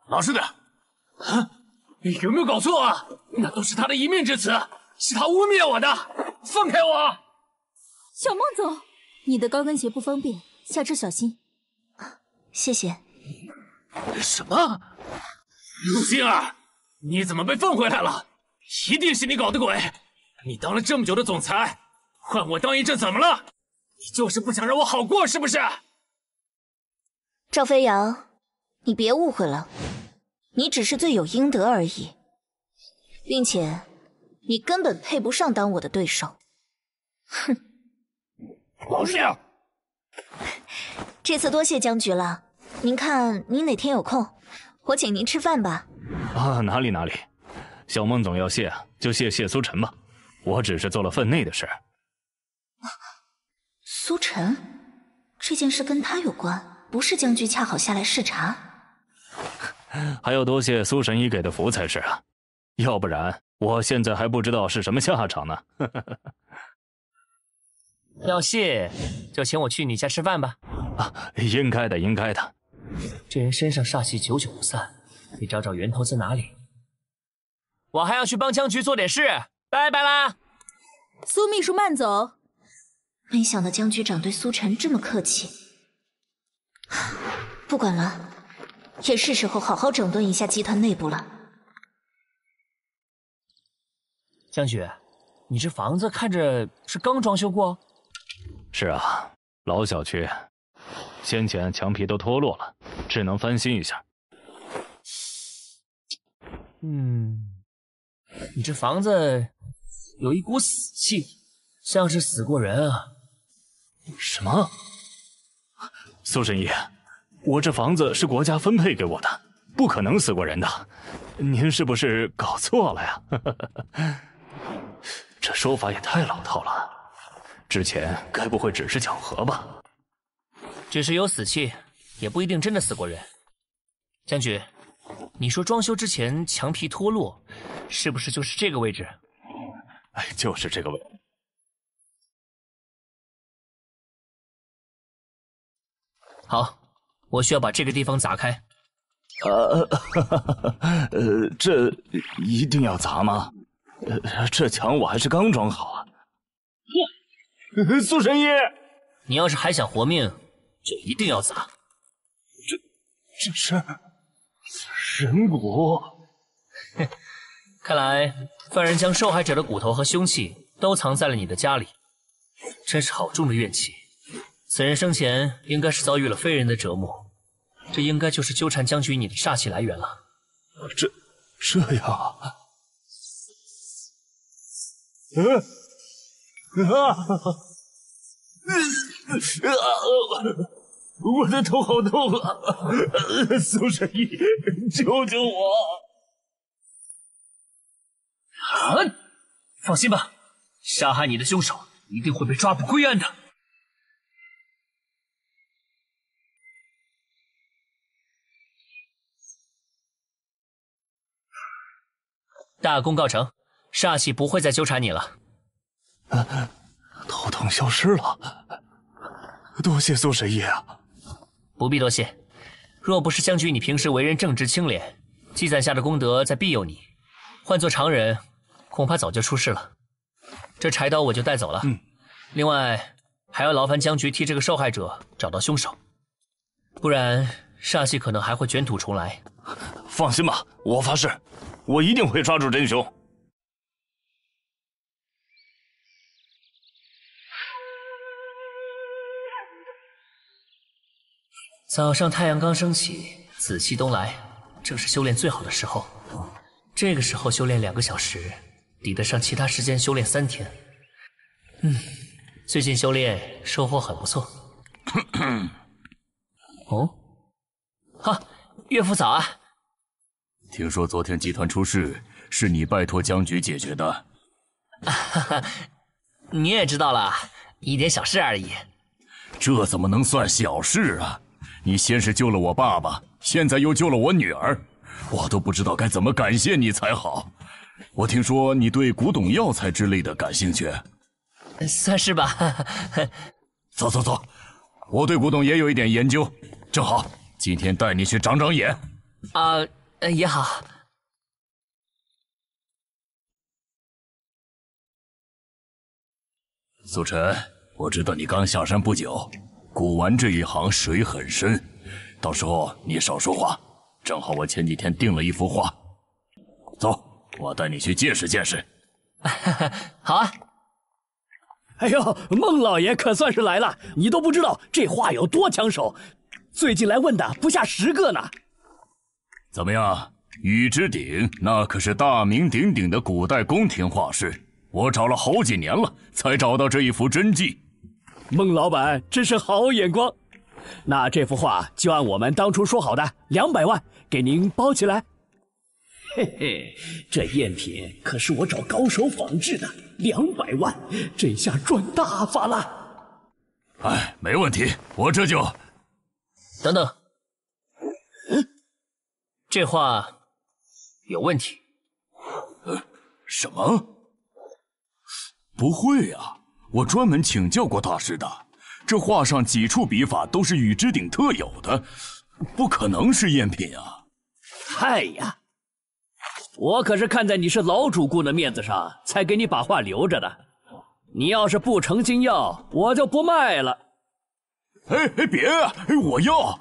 老实点！啊，有没有搞错啊？那都是他的一面之词，是他污蔑我的。放开我！小孟总，你的高跟鞋不方便，下车小心。谢谢。什么？陆星儿，你怎么被放回来了？一定是你搞的鬼！你当了这么久的总裁，换我当一阵怎么了？你就是不想让我好过，是不是？赵飞扬，你别误会了，你只是罪有应得而已，并且你根本配不上当我的对手。哼！老实点。这次多谢江局了，您看您哪天有空，我请您吃饭吧。啊，哪里哪里，小孟总要谢就谢谢苏晨吧，我只是做了分内的事。苏晨，这件事跟他有关，不是将军恰好下来视察。还要多谢苏神医给的符才是啊，要不然我现在还不知道是什么下场呢。要谢就请我去你家吃饭吧。啊，应该的，应该的。这人身上煞气久久不散，你找找源头在哪里。我还要去帮江局做点事，拜拜啦。苏秘书慢走。没想到江局长对苏晨这么客气，不管了，也是时候好好整顿一下集团内部了。江局，你这房子看着是刚装修过？是啊，老小区，先前墙皮都脱落了，只能翻新一下。嗯，你这房子有一股死气，像是死过人啊。什么？苏神医，我这房子是国家分配给我的，不可能死过人的。您是不是搞错了呀？这说法也太老套了。之前该不会只是巧合吧？只是有死气，也不一定真的死过人。将军，你说装修之前墙皮脱落，是不是就是这个位置？哎，就是这个位置。好，我需要把这个地方砸开。呃，呃，这一定要砸吗？呃，这墙我还是刚装好啊。苏神医，你要是还想活命，就一定要砸。这这是人骨。看来犯人将受害者的骨头和凶器都藏在了你的家里，真是好重的怨气。此人生前应该是遭遇了非人的折磨，这应该就是纠缠将军你的煞气来源了。这这样啊？啊啊！我的头好痛啊！苏神医，救救我！啊！放心吧，杀害你的凶手一定会被抓捕归案的。大功告成，煞气不会再纠缠你了。头痛消失了，多谢苏神医啊！不必多谢，若不是将军你平时为人正直清廉，积攒下的功德在庇佑你，换做常人，恐怕早就出事了。这柴刀我就带走了。嗯，另外还要劳烦江局替这个受害者找到凶手，不然煞气可能还会卷土重来。放心吧，我发誓，我一定会抓住真凶。早上太阳刚升起，紫气东来，正是修炼最好的时候。这个时候修炼两个小时，抵得上其他时间修炼三天。嗯，最近修炼收获很不错。哦，哈，岳父早啊！听说昨天集团出事，是你拜托江局解决的。哈哈，你也知道了，一点小事而已。这怎么能算小事啊？你先是救了我爸爸，现在又救了我女儿，我都不知道该怎么感谢你才好。我听说你对古董药材之类的感兴趣，算是吧。走走走，我对古董也有一点研究，正好今天带你去长长眼。啊，也好。苏晨，我知道你刚下山不久。古玩这一行水很深，到时候你少说话。正好我前几天订了一幅画，走，我带你去见识见识。好啊！哎呦，孟老爷可算是来了，你都不知道这画有多抢手，最近来问的不下十个呢。怎么样，雨之鼎那可是大名鼎鼎的古代宫廷画师，我找了好几年了，才找到这一幅真迹。孟老板真是好眼光，那这幅画就按我们当初说好的两百万给您包起来。嘿嘿，这赝品可是我找高手仿制的，两百万，这下赚大发了。哎，没问题，我这就……等等，这画有问题。呃，什么？不会呀。我专门请教过大师的，这画上几处笔法都是雨之鼎特有的，不可能是赝品啊！嗨呀，我可是看在你是老主顾的面子上，才给你把画留着的。你要是不成心要，我就不卖了。哎哎，别啊！我要！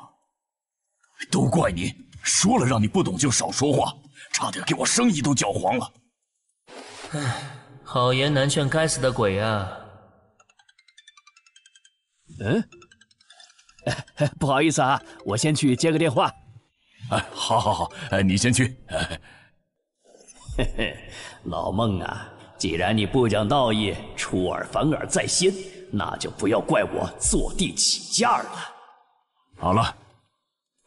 都怪你，说了让你不懂就少说话，差点给我生意都搅黄了。唉，好言难劝，该死的鬼啊！嗯，不好意思啊，我先去接个电话。哎，好，好，好，哎，你先去。嘿嘿，老孟啊，既然你不讲道义，出尔反尔在先，那就不要怪我坐地起价了。好了，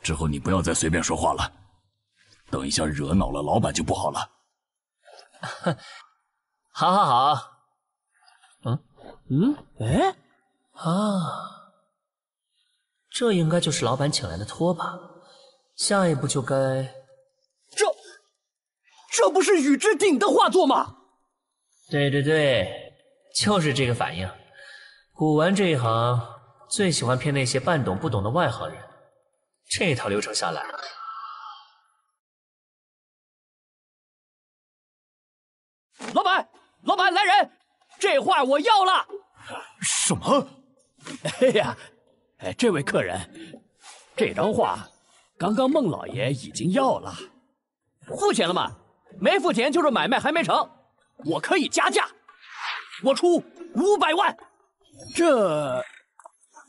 之后你不要再随便说话了，等一下惹恼了老板就不好了。好，好，好。嗯，嗯，哎。啊，这应该就是老板请来的托吧，下一步就该……这，这不是宇之鼎的画作吗？对对对，就是这个反应。古玩这一行最喜欢骗那些半懂不懂的外行人。这套流程下来，老板，老板来人，这画我要了。什么？哎呀，哎，这位客人，这张画刚刚孟老爷已经要了，付钱了吗？没付钱就是买卖还没成，我可以加价，我出五百万。这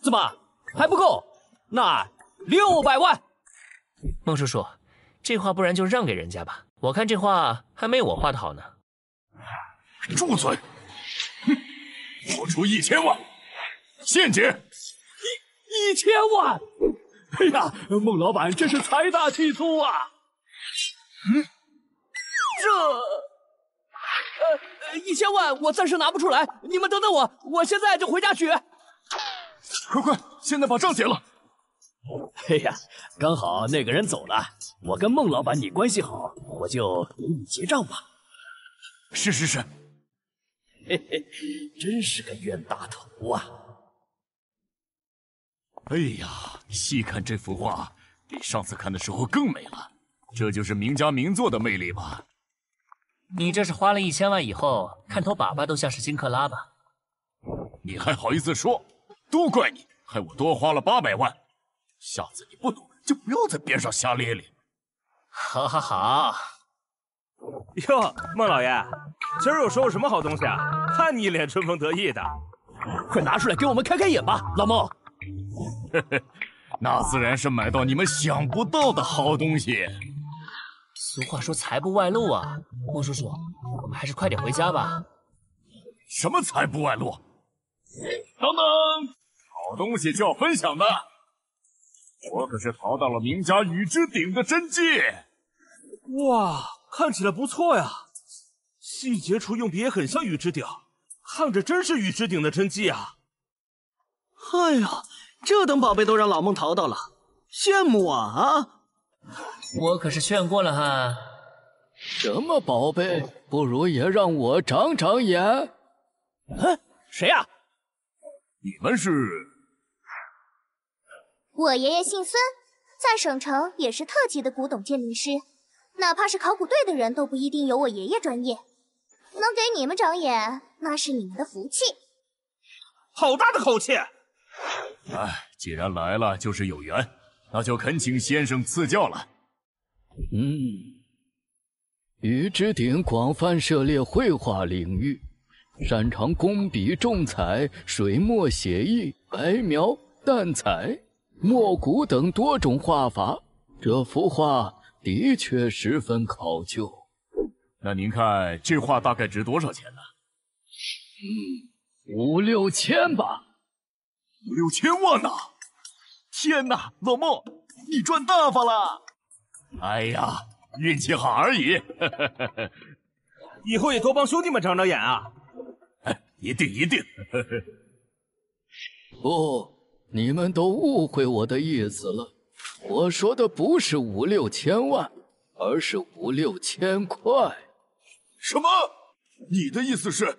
怎么还不够？那六百万。孟叔叔，这画不然就让给人家吧，我看这画还没我画的好呢。住嘴！哼，我出一千万，现结。一一千万！哎呀，孟老板真是财大气粗啊！嗯，这，呃，一千万我暂时拿不出来，你们等等我，我现在就回家取。快快，现在把账结了。哎呀，刚好那个人走了，我跟孟老板你关系好，我就给你结账吧。是是是。嘿嘿，真是个冤大头啊！哎呀，细看这幅画，比上次看的时候更美了。这就是名家名作的魅力吧？你这是花了一千万以后，看头粑粑都像是金克拉吧？你还好意思说？都怪你，害我多花了八百万。下次你不懂，就不要在边上瞎咧咧。好，好，好。哟，孟老爷，今儿又收了什么好东西啊？看你一脸春风得意的，快拿出来给我们开开眼吧，老孟。那自然是买到你们想不到的好东西。俗话说财不外露啊，莫叔叔，我们还是快点回家吧。什么财不外露？等等，好东西就要分享的。我可是淘到了名家雨之鼎的真迹。哇，看起来不错呀，细节处用笔也很像雨之鼎，看着真是雨之鼎的真迹啊。哎呀，这等宝贝都让老孟淘到了，羡慕啊啊！我可是劝过了哈。什么宝贝，不如也让我长长眼。嗯，谁呀？你们是？我爷爷姓孙，在省城也是特级的古董鉴定师，哪怕是考古队的人都不一定有我爷爷专业。能给你们长眼，那是你们的福气。好大的口气！哎，既然来了就是有缘，那就恳请先生赐教了。嗯，雨之鼎广泛涉猎绘画领域，擅长工笔重彩、水墨写意、白描淡彩、墨骨等多种画法。这幅画的确十分考究。那您看这画大概值多少钱呢？嗯，五六千吧。五六千万呐！天哪，老孟，你赚大发了！哎呀，运气好而已。以后也多帮兄弟们长长眼啊！哎，一定一定。不，你们都误会我的意思了。我说的不是五六千万，而是五六千块。什么？你的意思是，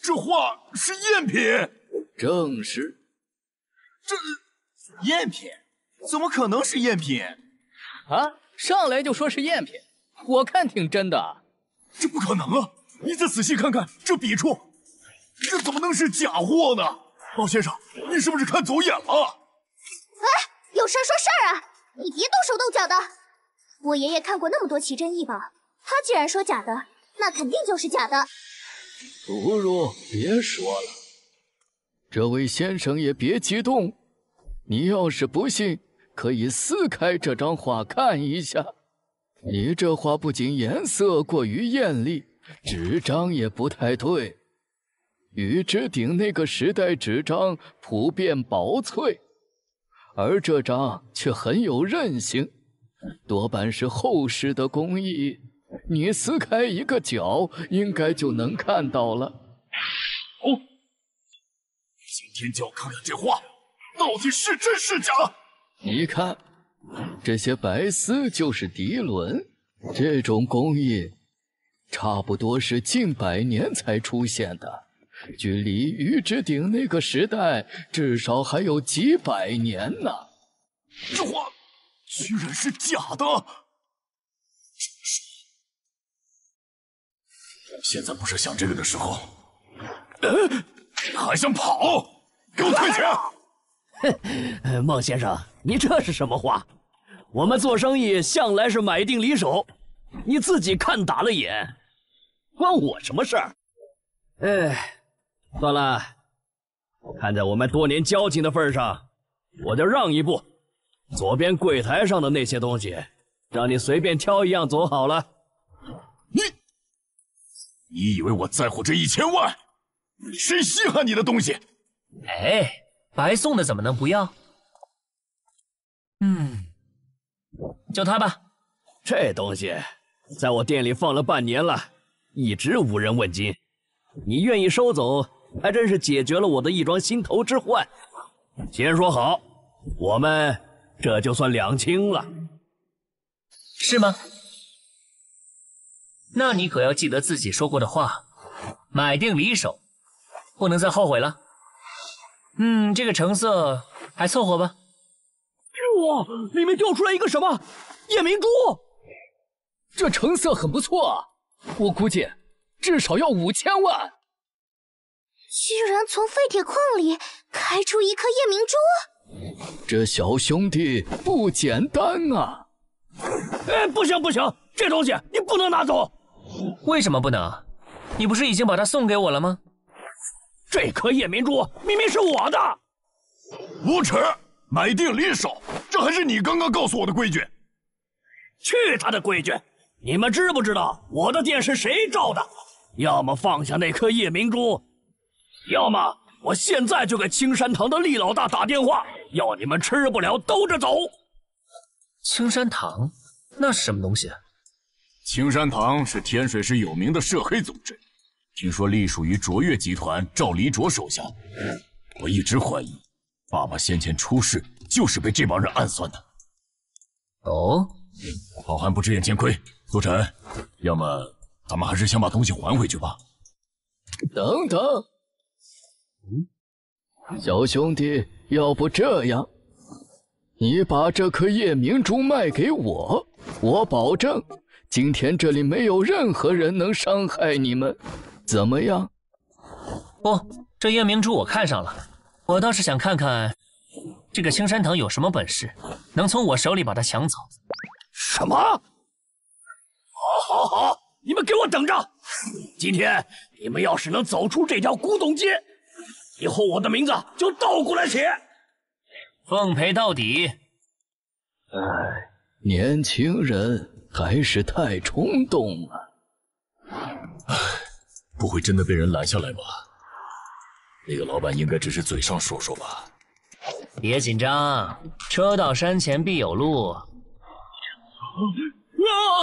这画是赝品？正是。这赝品？怎么可能是赝品？啊！上来就说是赝品，我看挺真的。这不可能啊！你再仔细看看这笔触，这怎么能是假货呢？老先生，你是不是看走眼了？哎，有事说事儿啊！你别动手动脚的。我爷爷看过那么多奇珍异宝，他既然说假的，那肯定就是假的。不如别说了，这位先生也别激动。你要是不信，可以撕开这张画看一下。你这画不仅颜色过于艳丽，纸张也不太对。雨之鼎那个时代纸张普遍薄脆，而这张却很有韧性，多半是后世的工艺。你撕开一个角，应该就能看到了。哦，今天就要看看这画到底是真是假。你看，这些白丝就是涤纶，这种工艺差不多是近百年才出现的，距离鱼之鼎那个时代至少还有几百年呢。这话居然是假的！现在不是想这个的时候，还想跑？给我退钱！哼，孟先生，你这是什么话？我们做生意向来是买定离手，你自己看打了眼，关我什么事儿？哎，算了，看在我们多年交情的份上，我就让一步。左边柜台上的那些东西，让你随便挑一样走好了。你，你以为我在乎这一千万？谁稀罕你的东西？哎，白送的怎么能不要？嗯，就它吧。这东西在我店里放了半年了，一直无人问津。你愿意收走，还真是解决了我的一桩心头之患。先说好，我们。这就算两清了，是吗？那你可要记得自己说过的话，买定离手，不能再后悔了。嗯，这个成色还凑合吧。哇，里面掉出来一个什么夜明珠？这成色很不错啊，我估计至少要五千万。居然从废铁矿里开出一颗夜明珠！这小兄弟不简单啊！哎，不行不行，这东西你不能拿走。为什么不能？你不是已经把它送给我了吗？这颗夜明珠明明是我的。无耻！买定离手，这还是你刚刚告诉我的规矩。去他的规矩！你们知不知道我的店是谁罩的？要么放下那颗夜明珠，要么我现在就给青山堂的厉老大打电话。要你们吃不了兜着走。青山堂，那是什么东西？青山堂是天水市有名的涉黑组织，听说隶属于卓越集团赵黎卓手下。我一直怀疑，爸爸先前出事就是被这帮人暗算的。哦，好汉不吃眼前亏，苏晨，要么咱们还是先把东西还回去吧。等等，嗯，小兄弟。要不这样，你把这颗夜明珠卖给我，我保证今天这里没有任何人能伤害你们，怎么样？不，这夜明珠我看上了，我倒是想看看这个青山藤有什么本事，能从我手里把它抢走。什么？好，好，好！你们给我等着！今天你们要是能走出这条古董街。以后我的名字就倒过来写，奉陪到底。哎，年轻人还是太冲动了。唉，不会真的被人拦下来吧？那个老板应该只是嘴上说说吧。别紧张，车到山前必有路。啊！啊！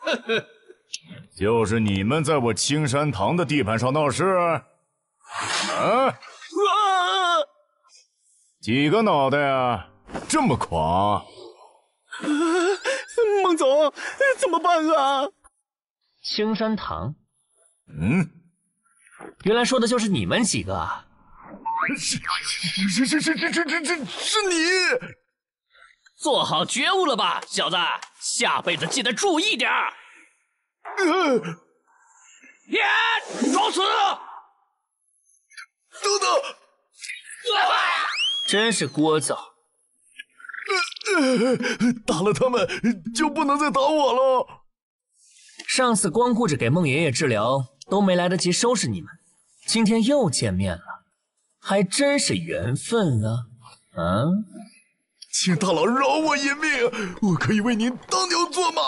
哎呦！呵呵。就是你们在我青山堂的地盘上闹事，啊？几个脑袋啊？这么狂？孟总，怎么办啊？青山堂？嗯，原来说的就是你们几个啊？是是是是是是是是是你？做好觉悟了吧，小子，下辈子记得注意点儿。别装死！等等，真是聒噪！打了他们就不能再打我了。上次光顾着给孟爷爷治疗，都没来得及收拾你们，今天又见面了，还真是缘分啊！啊，请大佬饶我一命，我可以为您当牛做马。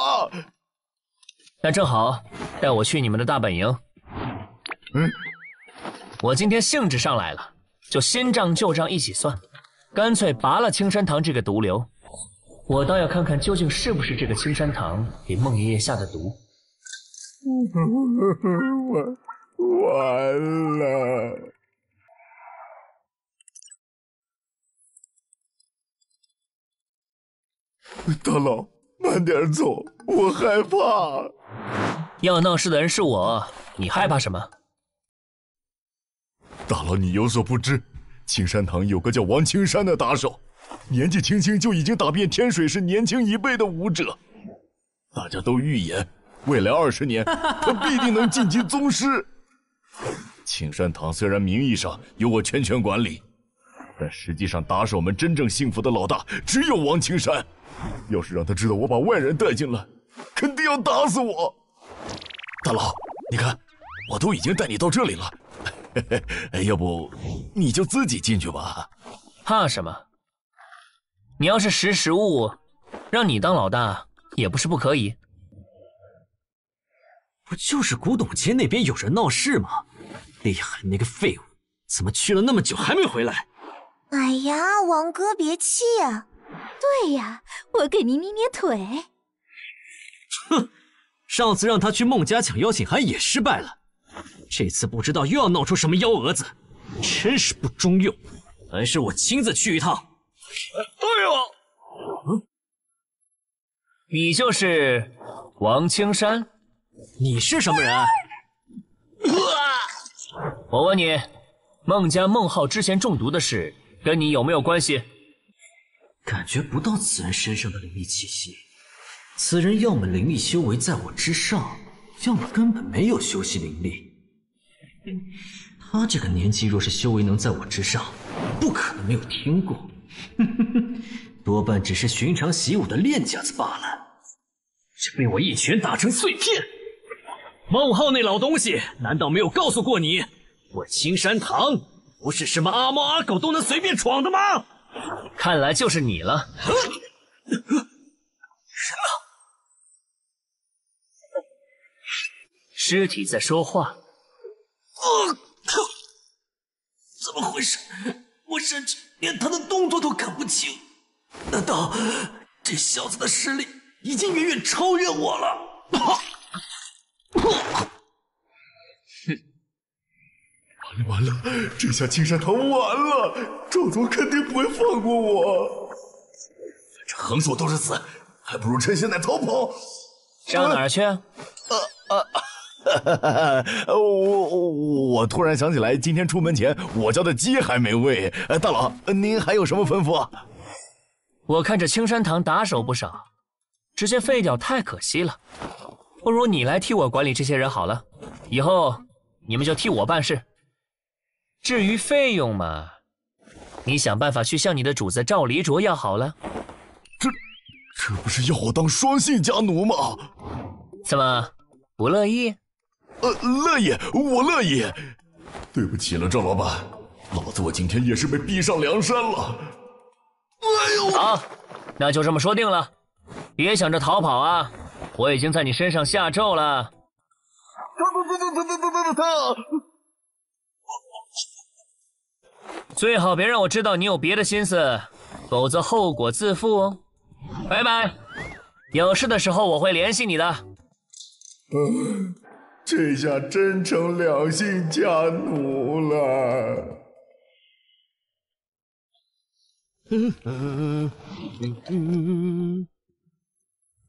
那正好，带我去你们的大本营。嗯，我今天兴致上来了，就新账旧账一起算，干脆拔了青山堂这个毒瘤。我倒要看看究竟是不是这个青山堂给孟爷爷下的毒。完完了！大佬，慢点走，我害怕。要闹事的人是我，你害怕什么？大佬，你有所不知，青山堂有个叫王青山的打手，年纪轻轻就已经打遍天水市年轻一辈的武者。大家都预言，未来二十年 他必定能晋级宗师。青山堂虽然名义上由我全权管理，但实际上打手们真正幸福的老大只有王青山。要是让他知道我把外人带进来，肯定要打死我。大佬，你看，我都已经带你到这里了，要不你就自己进去吧。怕什么？你要是识时务，让你当老大也不是不可以。不就是古董街那边有人闹事吗？厉害那个废物，怎么去了那么久还没回来？哎呀，王哥别气啊！对呀，我给您捏捏腿。哼，上次让他去孟家抢邀请函也失败了，这次不知道又要闹出什么幺蛾子，真是不中用。还是我亲自去一趟。对了，嗯，你就是王青山？你是什么人？我问你，孟家孟浩之前中毒的事跟你有没有关系？感觉不到此人身上的灵力气息，此人要么灵力修为在我之上，要么根本没有修习灵力。他这个年纪若是修为能在我之上，不可能没有听过。多半只是寻常习武的练家子罢了。这被我一拳打成碎片。孟浩那老东西，难道没有告诉过你，我青山堂不是什么阿猫阿狗都能随便闯的吗？看来就是你了。什么？尸体在说话。我靠！怎么回事？我甚至连他的动作都看不清。难道这小子的实力已经远远超越我了？哼！完了完了，这下青山堂完了，赵总肯定不会放过我。反正横竖都是死，还不如趁现在逃跑。上哪儿去？呃呃，我 我我突然想起来，今天出门前我家的鸡还没喂。大佬，您还有什么吩咐？我看这青山堂打手不少，直接废掉太可惜了。不如你来替我管理这些人好了，以后你们就替我办事。至于费用嘛，你想办法去向你的主子赵黎卓要好了。这这不是要我当双姓家奴吗？怎么不乐意？呃乐意我乐意对不起了赵老板。老子我今天也是被逼上梁山了。好那就这么说定了。别想着逃跑啊我已经在你身上下咒了最好别让我知道你有别的心思否则后果自负哦。拜拜。有事的时候我会联系你的。这下真成两姓家奴了。嗯嗯嗯嗯，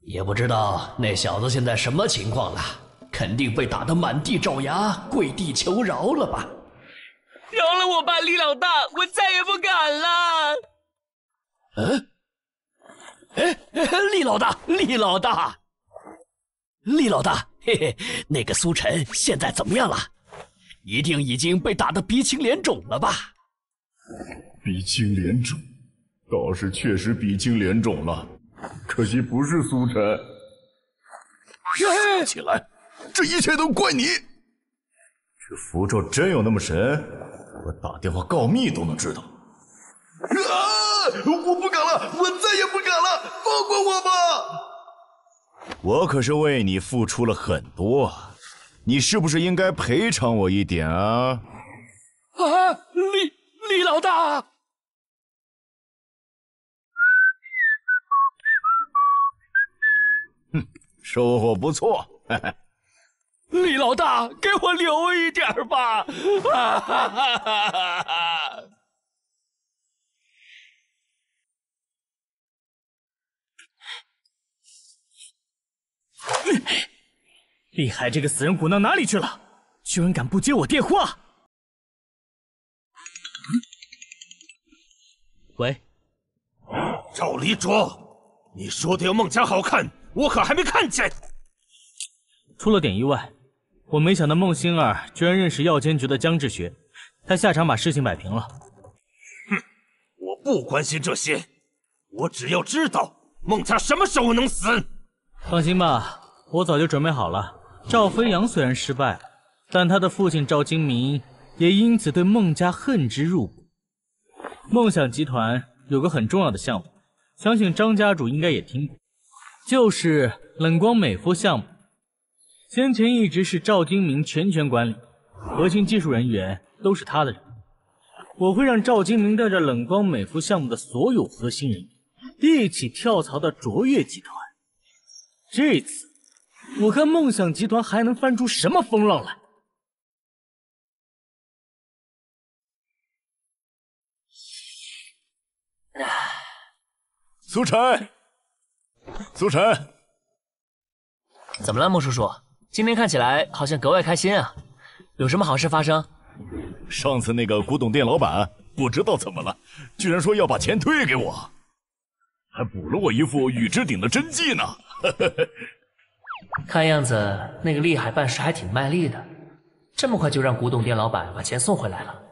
也不知道那小子现在什么情况了，肯定被打得满地找牙、跪地求饶了吧。饶了我吧，李老大，我再也不敢了。嗯，哎，厉老大，厉老大，厉老大，嘿嘿，那个苏晨现在怎么样了？一定已经被打得鼻青脸肿了吧？鼻青脸肿，倒是确实鼻青脸肿了，可惜不是苏晨。想起来，这一切都怪你。这符咒真有那么神？我打电话告密都能知道。啊！我不敢了，我再也不敢了，放过我吧！我可是为你付出了很多，你是不是应该赔偿我一点啊？啊，李李老大！哼，收获不错。嘿嘿，李老大，给我留一点吧！哈哈哈哈哈！厉害，这个死人鼓囊哪里去了？居然敢不接我电话！喂，赵黎卓，你说的要孟家好看，我可还没看见。出了点意外，我没想到孟星儿居然认识药监局的江志学，他下场把事情摆平了。哼，我不关心这些，我只要知道孟家什么时候能死。放心吧，我早就准备好了。赵飞扬虽然失败，但他的父亲赵金明也因此对孟家恨之入骨。梦想集团有个很重要的项目，相信张家主应该也听过，就是冷光美肤项目。先前一直是赵金明全权管理，核心技术人员都是他的人。我会让赵金明带着冷光美肤项目的所有核心人员一起跳槽到卓越集团。这次。我看梦想集团还能翻出什么风浪来？苏晨，苏晨，怎么了，孟叔叔？今天看起来好像格外开心啊，有什么好事发生？上次那个古董店老板不知道怎么了，居然说要把钱退给我，还补了我一副雨之鼎的真迹呢。看样子那个厉害办事还挺卖力的，这么快就让古董店老板把钱送回来了。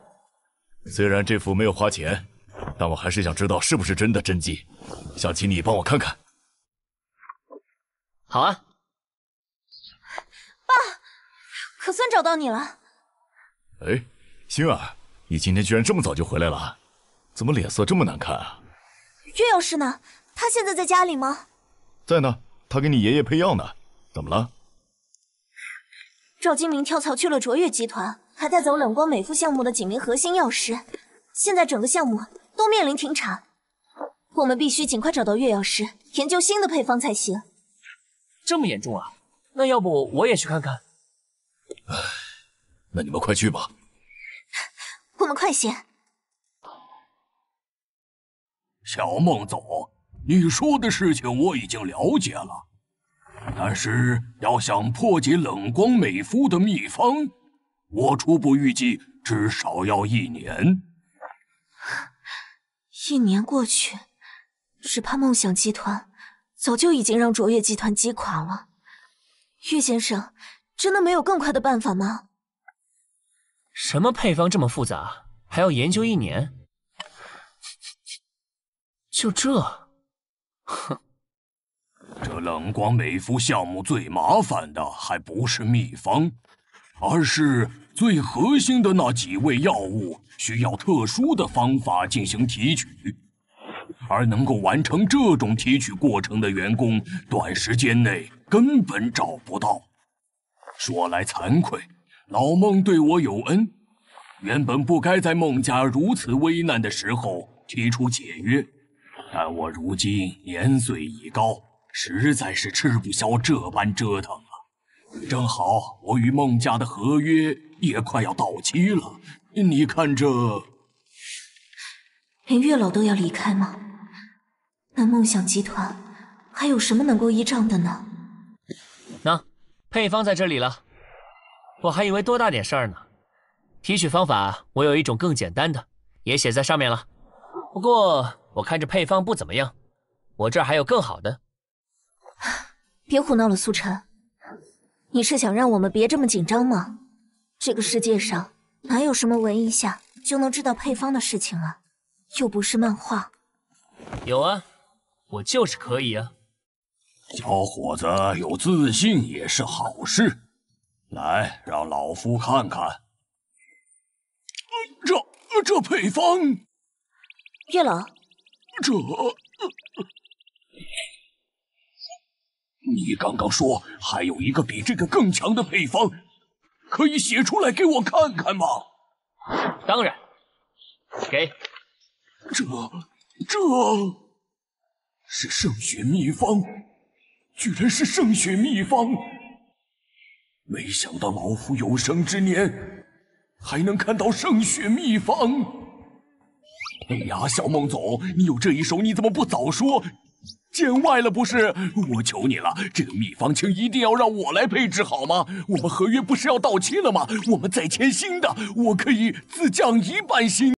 虽然这幅没有花钱，但我还是想知道是不是真的真迹，想请你帮我看看。好啊。爸，可算找到你了。哎，星儿，你今天居然这么早就回来了，怎么脸色这么难看啊？岳药师呢？他现在在家里吗？在呢，他给你爷爷配药呢。怎么了？赵金明跳槽去了卓越集团，还带走冷光美肤项目的几名核心药师，现在整个项目都面临停产。我们必须尽快找到月药师，研究新的配方才行。这么严重啊？那要不我也去看看？唉，那你们快去吧。我们快些。小孟总，你说的事情我已经了解了。但是要想破解冷光美肤的秘方，我初步预计至少要一年。一年过去，只怕梦想集团早就已经让卓越集团击垮了。岳先生，真的没有更快的办法吗？什么配方这么复杂，还要研究一年？就这？哼！这冷光美肤项目最麻烦的还不是秘方，而是最核心的那几味药物需要特殊的方法进行提取，而能够完成这种提取过程的员工，短时间内根本找不到。说来惭愧，老孟对我有恩，原本不该在孟家如此危难的时候提出解约，但我如今年岁已高。实在是吃不消这般折腾了。正好我与孟家的合约也快要到期了，你看这……连月老都要离开吗？那梦想集团还有什么能够依仗的呢？那配方在这里了，我还以为多大点事儿呢。提取方法我有一种更简单的，也写在上面了。不过我看这配方不怎么样，我这儿还有更好的。别胡闹了，苏晨，你是想让我们别这么紧张吗？这个世界上哪有什么闻一下就能知道配方的事情啊？又不是漫画。有啊，我就是可以啊。小伙子有自信也是好事。来，让老夫看看。这这配方，月老，这。你刚刚说还有一个比这个更强的配方，可以写出来给我看看吗？当然，给。这这是圣血秘方，居然是圣血秘方！没想到老夫有生之年还能看到圣血秘方。哎呀，小孟总，你有这一手，你怎么不早说？见外了不是？我求你了，这个秘方请一定要让我来配置好吗？我们合约不是要到期了吗？我们再签新的，我可以自降一半薪。